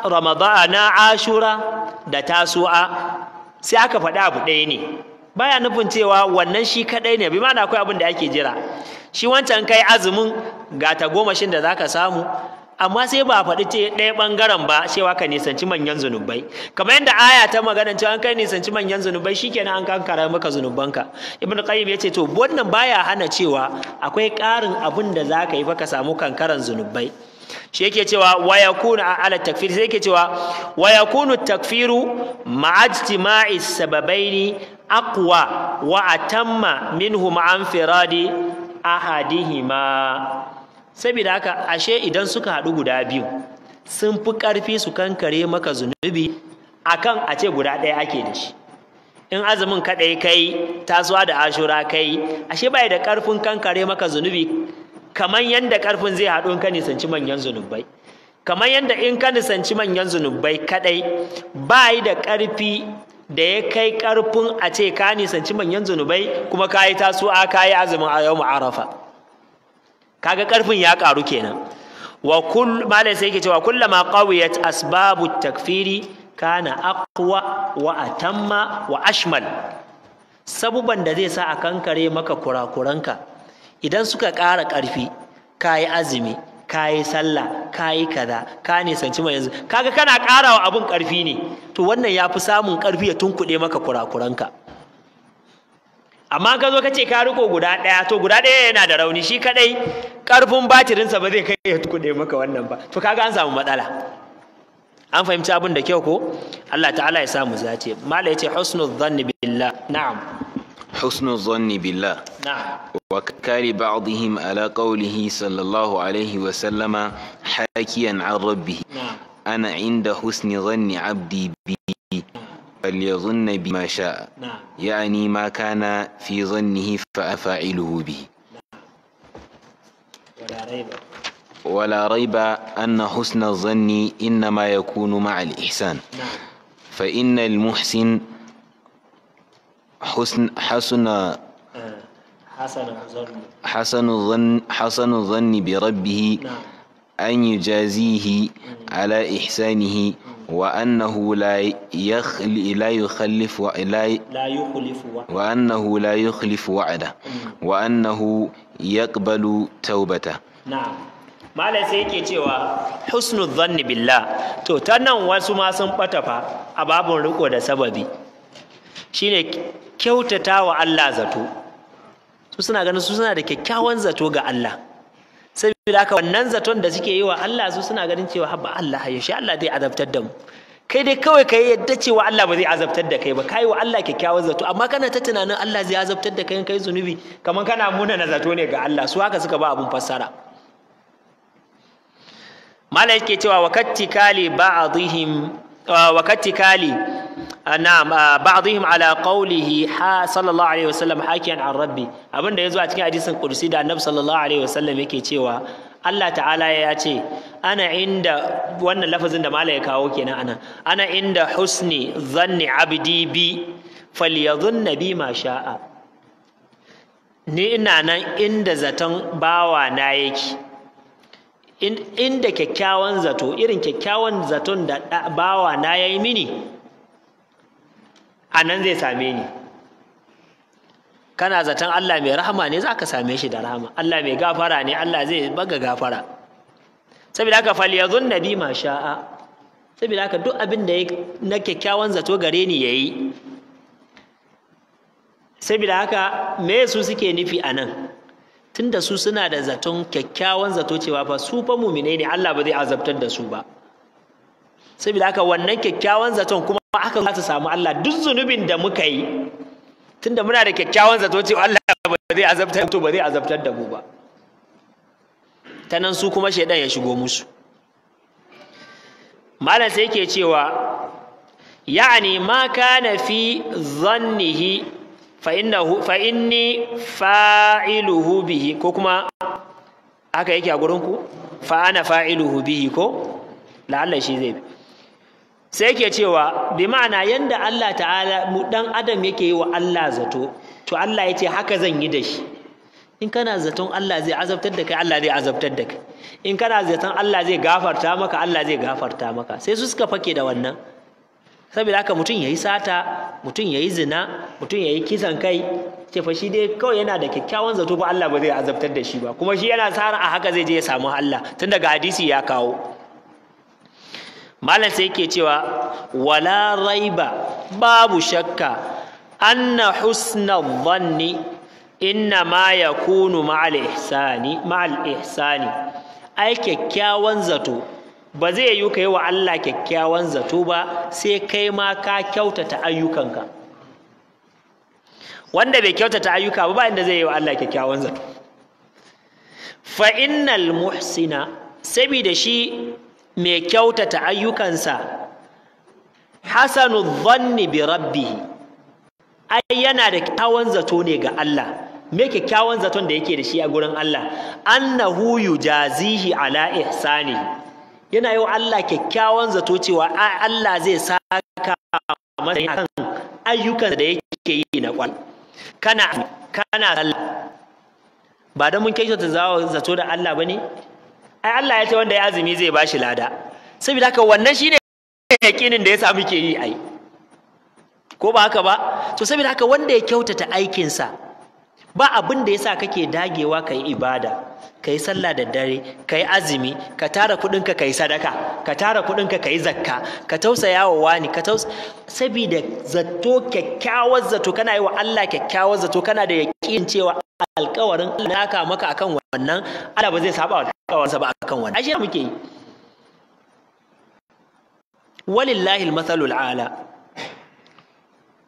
ramadana na ashura da tasu'a sai aka faɗi abu ɗaya ne. Baya nufin cewa wannan shi kadai ne bi ma'ana akwai abin da ake jira. Shi wancan kai azumin ga tagomashin da zaka samu amma sai ba faɗi ce ɗaya ɓangaren ba cewa ka nisanci manyan zunubai. Kamar yadda aya ta magana cewa an kai nisanci manyan zunubai shikenan an kankara maka zunubanka. Ibnu qayyim ya ce to wannan baya hana cewa akwai ƙarin abin da zaka yi fa ka samu kankaran zunubai. Shi yake cewa wa yakunu ala takfir? Sai yake cewa wa yakunu takfiru ma'a ijtima'i sababaini aqwa wa atamma minhu ma'an firadi ahadihima. Saboda haka ashe idan suka haɗu guda biyu sun fi ƙarfi su kankare maka zunubi akan a ce guda ɗaya ake da shi. In azumin kaɗai kai tasowa da ashura kai ashe bai da ƙarfin kankare maka zunubi. Kamar yadda ƙarfin zai haɗu in ka nisanci manyan zunubai. Kamar yadda in ka nisanci manyan zunubai kaɗai bai da ƙarfi da ya kai ƙarfin a ce ka nisanci manyan zunubai kuma ka yi tasowa ka yi azumin a yau arafa. Kaga ƙarfin ya karu kenan. Wa kull malai sai yake cewa kullama qawiyat asbabu takfiri kana aqwa wa atamma wa ashmal. Sabuban da zai sa a kankare maka kurakuranka idan suka ƙara ƙarfi kayi azumi kayi sallah kayi kaza ka nisanci mai yanzu kaga kana ƙarawa abun ƙarfi ne. To wannan ya fi samun ƙarfi ya tunkuɗe maka kurakuranka. Amma ka zo ka ce ka riko guda ɗaya to guda ɗaya yana da rauni. Shi kadai ƙarfin batirinsa ba zai kai ya kuɗe maka wannan ba. To kaga an samu matsala. An fahimci abin da kyau ko? Allah ta'ala ya samu zace. Mala ya ce husnul dhanni billah. Na'am. Husnul dhanni billah. Na'am. Wa kali ba'dihim ala qawlihi sallallahu alaihi wa sallama hakiyan an rabbih ana inda husni dhanni abdi bi. فليظن بما شاء. na'am يعني ما كان في ظنه فأفاعله به. wala raiba ولا ريب أن حسن الظن إنما يكون مع الإحسان. na'am فإن المحسن حسن حسن zanni حسن الظن. حسن الظن بربه na'am أن يجازيه على إحسانه وأنه لا يخل لا يخلف ولا la yukhlifu wa وأنه لا يخلف وعده وأنه يقبل توبته na'am malai sai yake cewa husnul dhanni billah to ta nan wasu ma sun bata fa a babun riko da sababi shine kyautata wa Allah zato su suna ganin su suna da kyakkyawan zato ga Allah saboda haka wannan zaton da suke yi wa Allah su suna ganin cewa haba Allah yaushe Allah zai azabtar da mu? Kai dai kawai kai yadda cewa Allah ba zai azabtar da kai ba. Kai wa Allah kyakkyawan zato. Amma kana ta tunanin Allah zai azabtar da kai kai zunubi kamar kana muna na zato ne ga Allah. Su haka suka ba abun fassara. Mala yake cewa wa kattikali ba'dihim wa kattikali na'am ba'dihim ala qawlihi ha sallallahu alaihi wasallam hakiyan an rabbi abin da ya zo a cikin hadisin kursi da annabi sallallahu alaihi wasallam yake cewa Allah ta'ala ya ce ana inda wannan lafazin da mala ya kawo kenan ana ana inda husni dhanni abdi bi falyadhunna bi ma sha'a ni ina nan inda zaton bawa na yake inda kyakkyawan zato irin kyakkyawan zaton da bawa na ya yi mini a nan zai same ni. Kana zaton Allah mai rahama ne za ka same shi da rahama. Allah mai gafara ne Allah zai baga gafara. Saboda haka falyazun nabi ma sha'a. Saboda haka duk abin da ya na kyakkyawan zato gare ni yayi saboda haka me su suke nufi a nan? Tunda su suna da zaton kyakkyawan zato cewa fa su fa muminai ne Allah ba zai azabtar da su ba. Saboda haka wannan kyakkyawan zaton kuma aka za su samu Allah. Duk zunubin da muka yi tunda muna da kyakkyawan zato cewa Allah ba zai azabtar to ba zai azabtar da mu ba. Ta nan su kuma shaidan ya shigo musu. Malam sai yake cewa ya'ani ma kana fi dhannihi fa innahu fa inni fa'iluhu bihi ko kuma haka yake a gurin ku fa ana fa'iluhu bihi ko? La'alla shi zai sai yake cewa bi ma'ana yanda Allah ta'ala dan adam yake yi wa Allah zato to Allah ya ce haka zan yi da shi. In kana zaton Allah zai azabtar da kai Allah zai azabtar da kai. In kana zaton Allah zai gafarta maka Allah zai gafarta maka. Sai su suka fake da wannan. Saboda haka mutum ya yi sata mutum ya yi zina mutum ya yi kisan kai ce fa shi dai kawai yana da kyakkyawan zato ba Allah ba zai azabtar da shi ba. Kuma shi yana tsara a haka zai je ya samu Allah. Tun daga hadisi ya kawo. Malam sai yake cewa wala raiba babu shakka anna husna dhanni inna ma yakunu ma'al ihsani ma'al ihsani. Ai kyakkyawan zato ba zai yi ka yi wa Allah kyakkyawan zato ba sai kai ma ka kyautata ayyukanka. Wanda bai kyautata ayyuka ba ba inda zai yi wa Allah kyakkyawan zato. Fa innal muhsina saboda shi mai kyautata ayyukansa hasanu dhanni bi rabbih ai yana da kyakkyawan zato ne ga Allah. Me kyakkyawan zaton da yake da shi a gurin Allah? Annahu yujazihi ala ihsani yana yi wa Allah kyakkyawan zato cewa Allah zai saka masa kan ayyukan da yake yi na kwal kana kana sallah. Ba da mun kyautata zato da Allah ba ne ai Allah ya ce wanda ya azumi zai bashi lada. Saboda haka wannan shine yakinin da ya sa muke yi ai. Ko ba haka ba? To saboda haka wanda ya kyautata aikinsa ba abin da yasa kake dagewa ka yi ibada ka yi sallah da dare ka yi azumi ka tara kuɗinka ka yi sadaka ka tara kuɗinka ka yi zakka ka tausaya wa wani ka taus saboda zato kyakkyawar zato kana yi wa Allah kyakkyawar zato kana da yaƙin cewa alƙawarin Allah ya maka akan wannan Allah ba zai saba wa alƙawarinsa ba akan wannan. Ashe muke yi. Walillahi almathalul ala.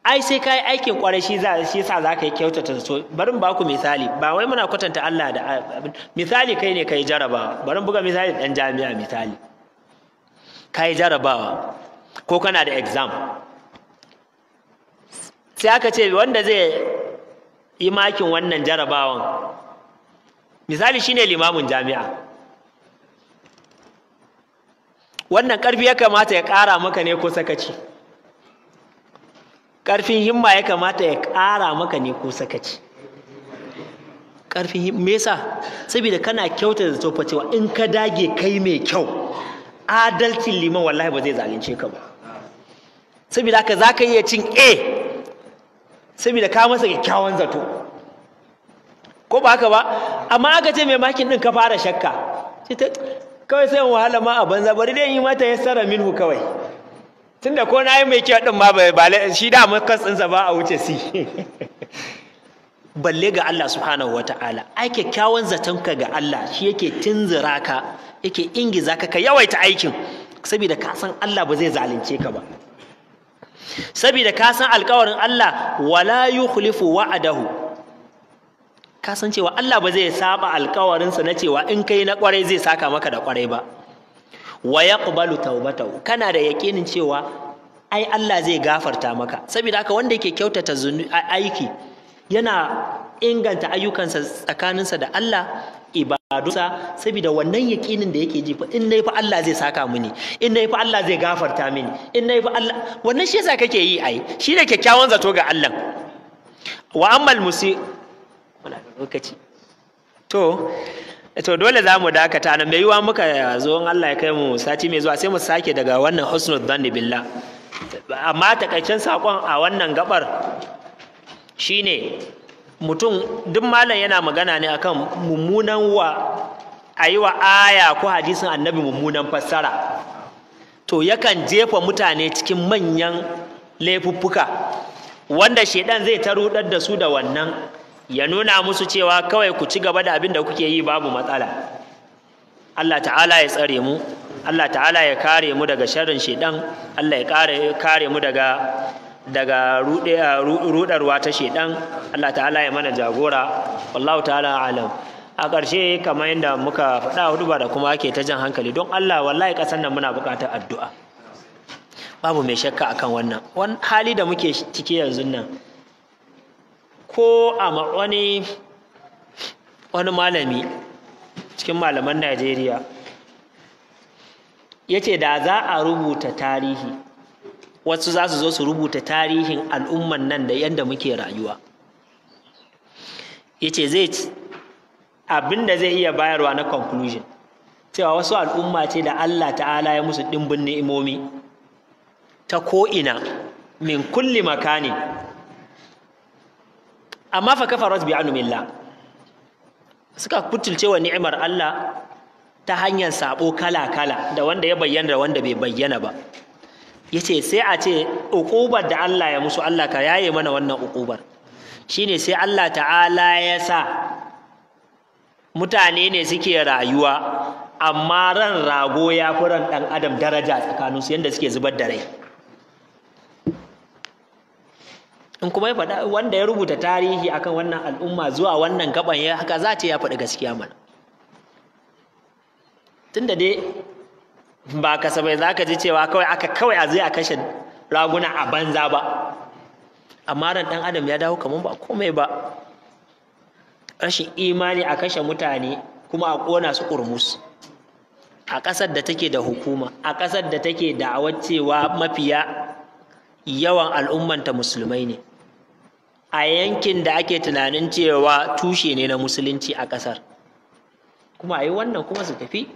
Ai sai kai aikin ƙwarai shi za shi yasa zaka yi kyautata so bari ba ku misali ba wai muna kwatanta Allah da misali kai ne kai jarabawa. Bari buga misali dan jami'a misali. Kai jarabawa ko kana da exam. Sai aka ce wanda zai yi makin wannan jarabawan misali shine limamin jami'a. Wannan ƙarfi ya kamata ya ƙara maka ne ko sakaci? Ƙarfin himma ya kamata ya ƙara maka ne ko sakaci? Ƙarfin me yasa? Saboda kana kyauta da tofa cewa in ka dage kai mai kyau adalcin liman wallahi ba zai zalunce ka ba. Saboda haka za ka iya cin a saboda ka masa kyakkyawan zato. Ko ba haka ba? Amma aka ce mai makin ɗin ka fara shakka. Kawai sai wahala ma a banza bari dai yi mata yassara minhu kawai. Tunda ko na yi mai kyau din ma ba shi da makas ɗinsa ba a wuce si balle ga Allah subhanahu wa ta'ala. Ai kyakkyawan zatonka ga Allah shi yake tunzura ka yake ingiza ka ka yawaita aikin. Saboda ka san Allah ba zai zalunce ka ba. Saboda ka san alkawarin Allah wala yukhlifu wa'adahu. Ka san cewa Allah ba zai saba alkawarinsa na cewa in kai na ƙwarai zai saka maka da ƙwarai ba. Wa yaqbalu tawbatahu. Kana da yakinin cewa ai Allah zai gafarta maka. Saboda haka wanda yake kyautata aiki yana inganta ayyukansa tsakaninsa da Allah ibadusa saboda wannan yakinin da yake ji fa in na yi fa Allah zai saka mini in na yi fa Allah zai gafarta mini in na yi fa Allah wannan shi yasa kake yi ai. Shi ne kyakkyawan zato ga Allah. Wa ammal musi wala lokaci. To to dole za mu dakata nan. Mai yiwa muka zo in Allah ya kai mu sati mai zuwa sai mu sake daga wannan husnul dhanni billah. Amma takaicen saƙon a wannan gabar shine mutum duk malam yana magana ne akan mummunan wa a yi wa aya ko hadisin annabi mummunan fassara. To yakan jefa mutane cikin manyan laifuffuka wanda shedan zai ta rudar da su da wannan. Ya nuna musu cewa kawai ku ci gaba da abin da kuke yi babu matsala. Allah ta'ala ya tsare mu Allah ta'ala ya kare mu daga sharrin shedan Allah ya kare mu daga daga rudarwa ta shedan Allah ta'ala ya mana jagora wallahu ta'ala alam. A ƙarshe kamar yadda muka faɗa huɗu ba da kuma ake ta jan hankali don Allah wallahi ƙasar nan muna buƙatar addu'a. Babu mai shakka akan wannan. Wani hali da muke ciki yanzu nan ko a wani wani malami cikin malaman Najeriya ya ce da za a rubuta tarihi wasu za su zo su rubuta tarihin al'umman nan da yadda muke rayuwa. Ya ce zai abin zai iya bayarwa na conclusion cewa wasu al'umma ce da Allah ta'ala ya musu ɗimbin ni'imomi ta ko'ina min kulli makani amma fa kafarat bi anumillah suka kutulce wa ni'imar Allah ta hanyar sabo kala-kala da wanda ya bayyana da wanda bai bayyana ba. Yace sai a ce uqubar da Allah ya musu Allah ka yaye mana wannan uqubar. Shine sai Allah ta'ala ya sa mutane ne suke rayuwa amma ran rago ya fi ran ɗan adam daraja tsakaninsu yadda suke zubar da rai. In kuma ya faɗa wanda ya rubuta tarihi akan wannan al'umma zuwa wannan gaban ya haka za ce ya faɗi gaskiya mana. Tunda dai ba kasafai za ka ji cewa kawai aka kawai a zai a kashe raguna a banza ba. Amma ran ɗan adam ya dawo kamar ba komai ba. Rashin imani a kashe mutane kuma a ƙona su ƙurmus. A ƙasar da take da hukuma a ƙasar da take da'awar cewa mafiya yawan al'ummanta musulmai ne. A yankin da ake tunanin cewa tushe ne na musulunci a ƙasar. Kuma a yi wannan kuma su tafi.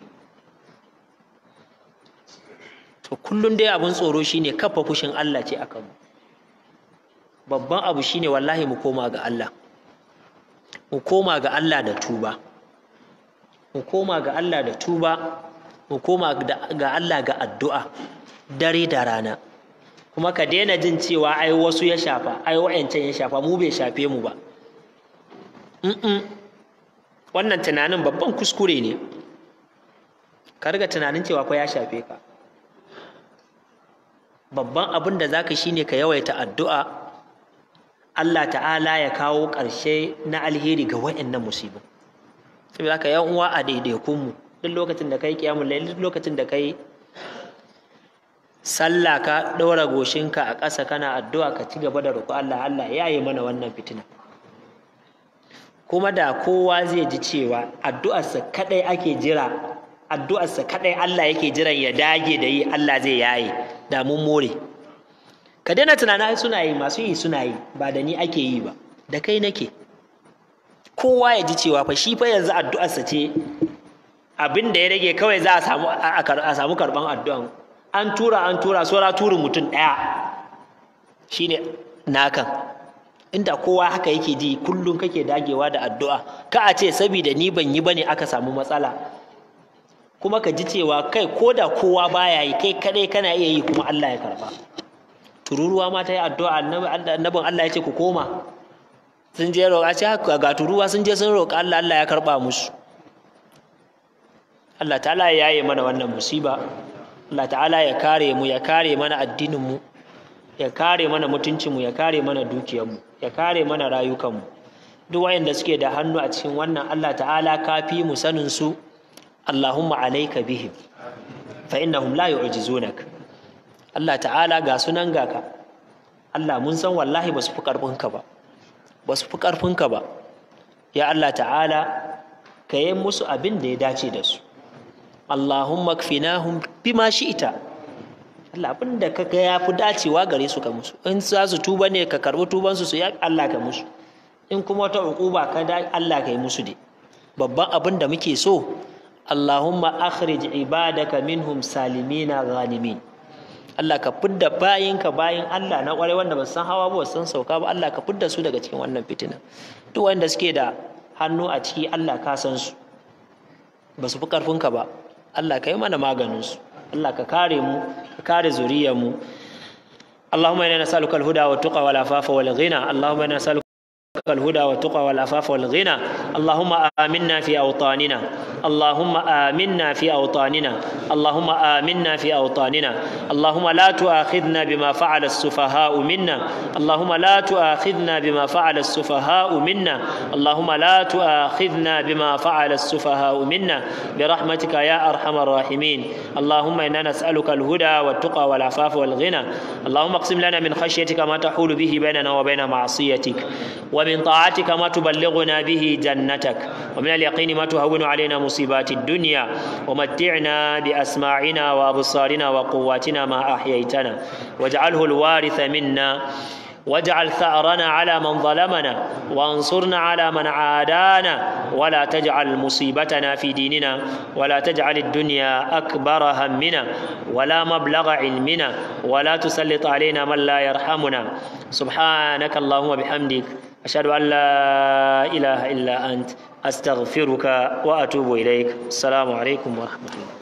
To kullum dai abin tsoro shine kafa fushin Allah ce a kanmu. Babban abu shine wallahi mu koma ga Allah. Mu koma ga Allah da tuba. Mu koma ga Allah da tuba. Mu koma ga Allah ga addu'a dare da rana. Kuma ka daina jin cewa ai wasu ya shafa ai wa'yancan ya shafa mu bai shafe mu ba. Wannan tunanin babban kuskure ne. Ka riga tunanin cewa fa ya shafe ka. Babban abin da zaka shine ka yawaita addu'a. Allah ta'ala ya kawo ƙarshe na alheri ga wa'annan musibu. Saboda haka yan uwa a daidaikun mu duk lokacin da kai kiyamul layl duk lokacin da kai sallah ka ɗora goshinka a ƙasa kana addu'a ka ci gaba da roƙo Allah Allah ya yi mana wannan fitina. Kuma da kowa zai ji cewa addu'arsa kadai ake jira addu'arsa kadai Allah yake jiran ya dage da yi Allah zai yaye da mun more. Ka daina tunanin suna yi masu yi suna yi ba da ni ake yi ba da kai nake. Kowa ya ji cewa fa shi fa yanzu addu'arsa ce abin da ya rage kawai za a samu karɓan addu'an. An tura an tura saura turin mutum ɗaya. Shine nakan. Inda kowa haka yake ji kullum kake dagewa da addu'a. Ka a ce saboda ni ban yi ba ne aka samu matsala. Kuma ka ji cewa kai ko da kowa baya yi kai kadai kana iya yi kuma Allah ya karɓa tururuwa ma ta yi addu'a annabin Allah ya ce ku koma. Sun je roƙa ce ga tururuwa sun je sun roƙa Allah Allah ya karɓa musu. Allah ta'ala ya yaye mana wannan musiba. Allah ta'ala ya kare mu ya kare mana addinin mu ya kare mana mutuncin mu ya kare mana dukiyar mu ya kare mana rayukan mu duk wayanda suke da hannu a cikin wannan Allah ta'ala kafi mu sanin su. Allahumma alayka bihim fa innahum la yu'jizunak Allah ta'ala ga sunan ga ka. Allah mun san wallahi ba su fi karfinka ba ba su fi karfinka ba. Ya Allah ta'ala ka yi musu abin da ya dace da su. Allahumma kfinahum bima shi'ita Allah abin da ka ga ya fi dacewa gare su ka musu. In za su tuba ne ka karɓi tuban su su ya Allah ka musu. In kuma wata uquba ka da Allah ka yi musu dai. Babban abin da muke so Allahumma akhrij ibadaka minhum salimina ghanimin. Allah ka fidda bayinka bayin Allah na ƙwarai wanda ba san hawa ba ba san sauka ba. Allah ka fidda su daga cikin wannan fitina. Duk wanda suke da hannu a ciki Allah ka san su. Ba su fi karfinka ba. Allah ka yi mana maganin su Allah ka kare mu ka kare zuriyar mu اللهم انا نسالك الهدى والتقى والعفاف والغنى اللهم انا نسالك الهدى والتقى والعفاف والغنى. اللهم آمنا في أوطاننا. اللهم آمنا في أوطاننا. اللهم آمنا في أوطاننا. اللهم لا تؤاخذنا بما فعل السفهاء منا. اللهم لا تؤاخذنا بما فعل السفهاء منا. اللهم لا تؤاخذنا بما فعل السفهاء منا. برحمتك يا أرحم الراحمين. اللهم إنا نسألك الهدى والتقى والعفاف والغنى. اللهم اقسم لنا من خشيتك ما تحول به بيننا وبين معصيتك. ومن طاعتك ما تبلغنا به جنتك ومن اليقين ما تهون علينا مصيبات الدنيا ومتعنا بأسماعنا وأبصارنا وقواتنا ما أحييتنا واجعله الوارث منا واجعل ثأرنا على من ظلمنا وانصرنا على من عادانا ولا تجعل مصيبتنا في ديننا ولا تجعل الدنيا أكبر همنا ولا مبلغ علمنا ولا تسلط علينا من لا يرحمنا. سبحانك اللهم بحمدك أشهد أن لا إله إلا أنت أستغفرك وأتوب إليك السلام عليكم ورحمة الله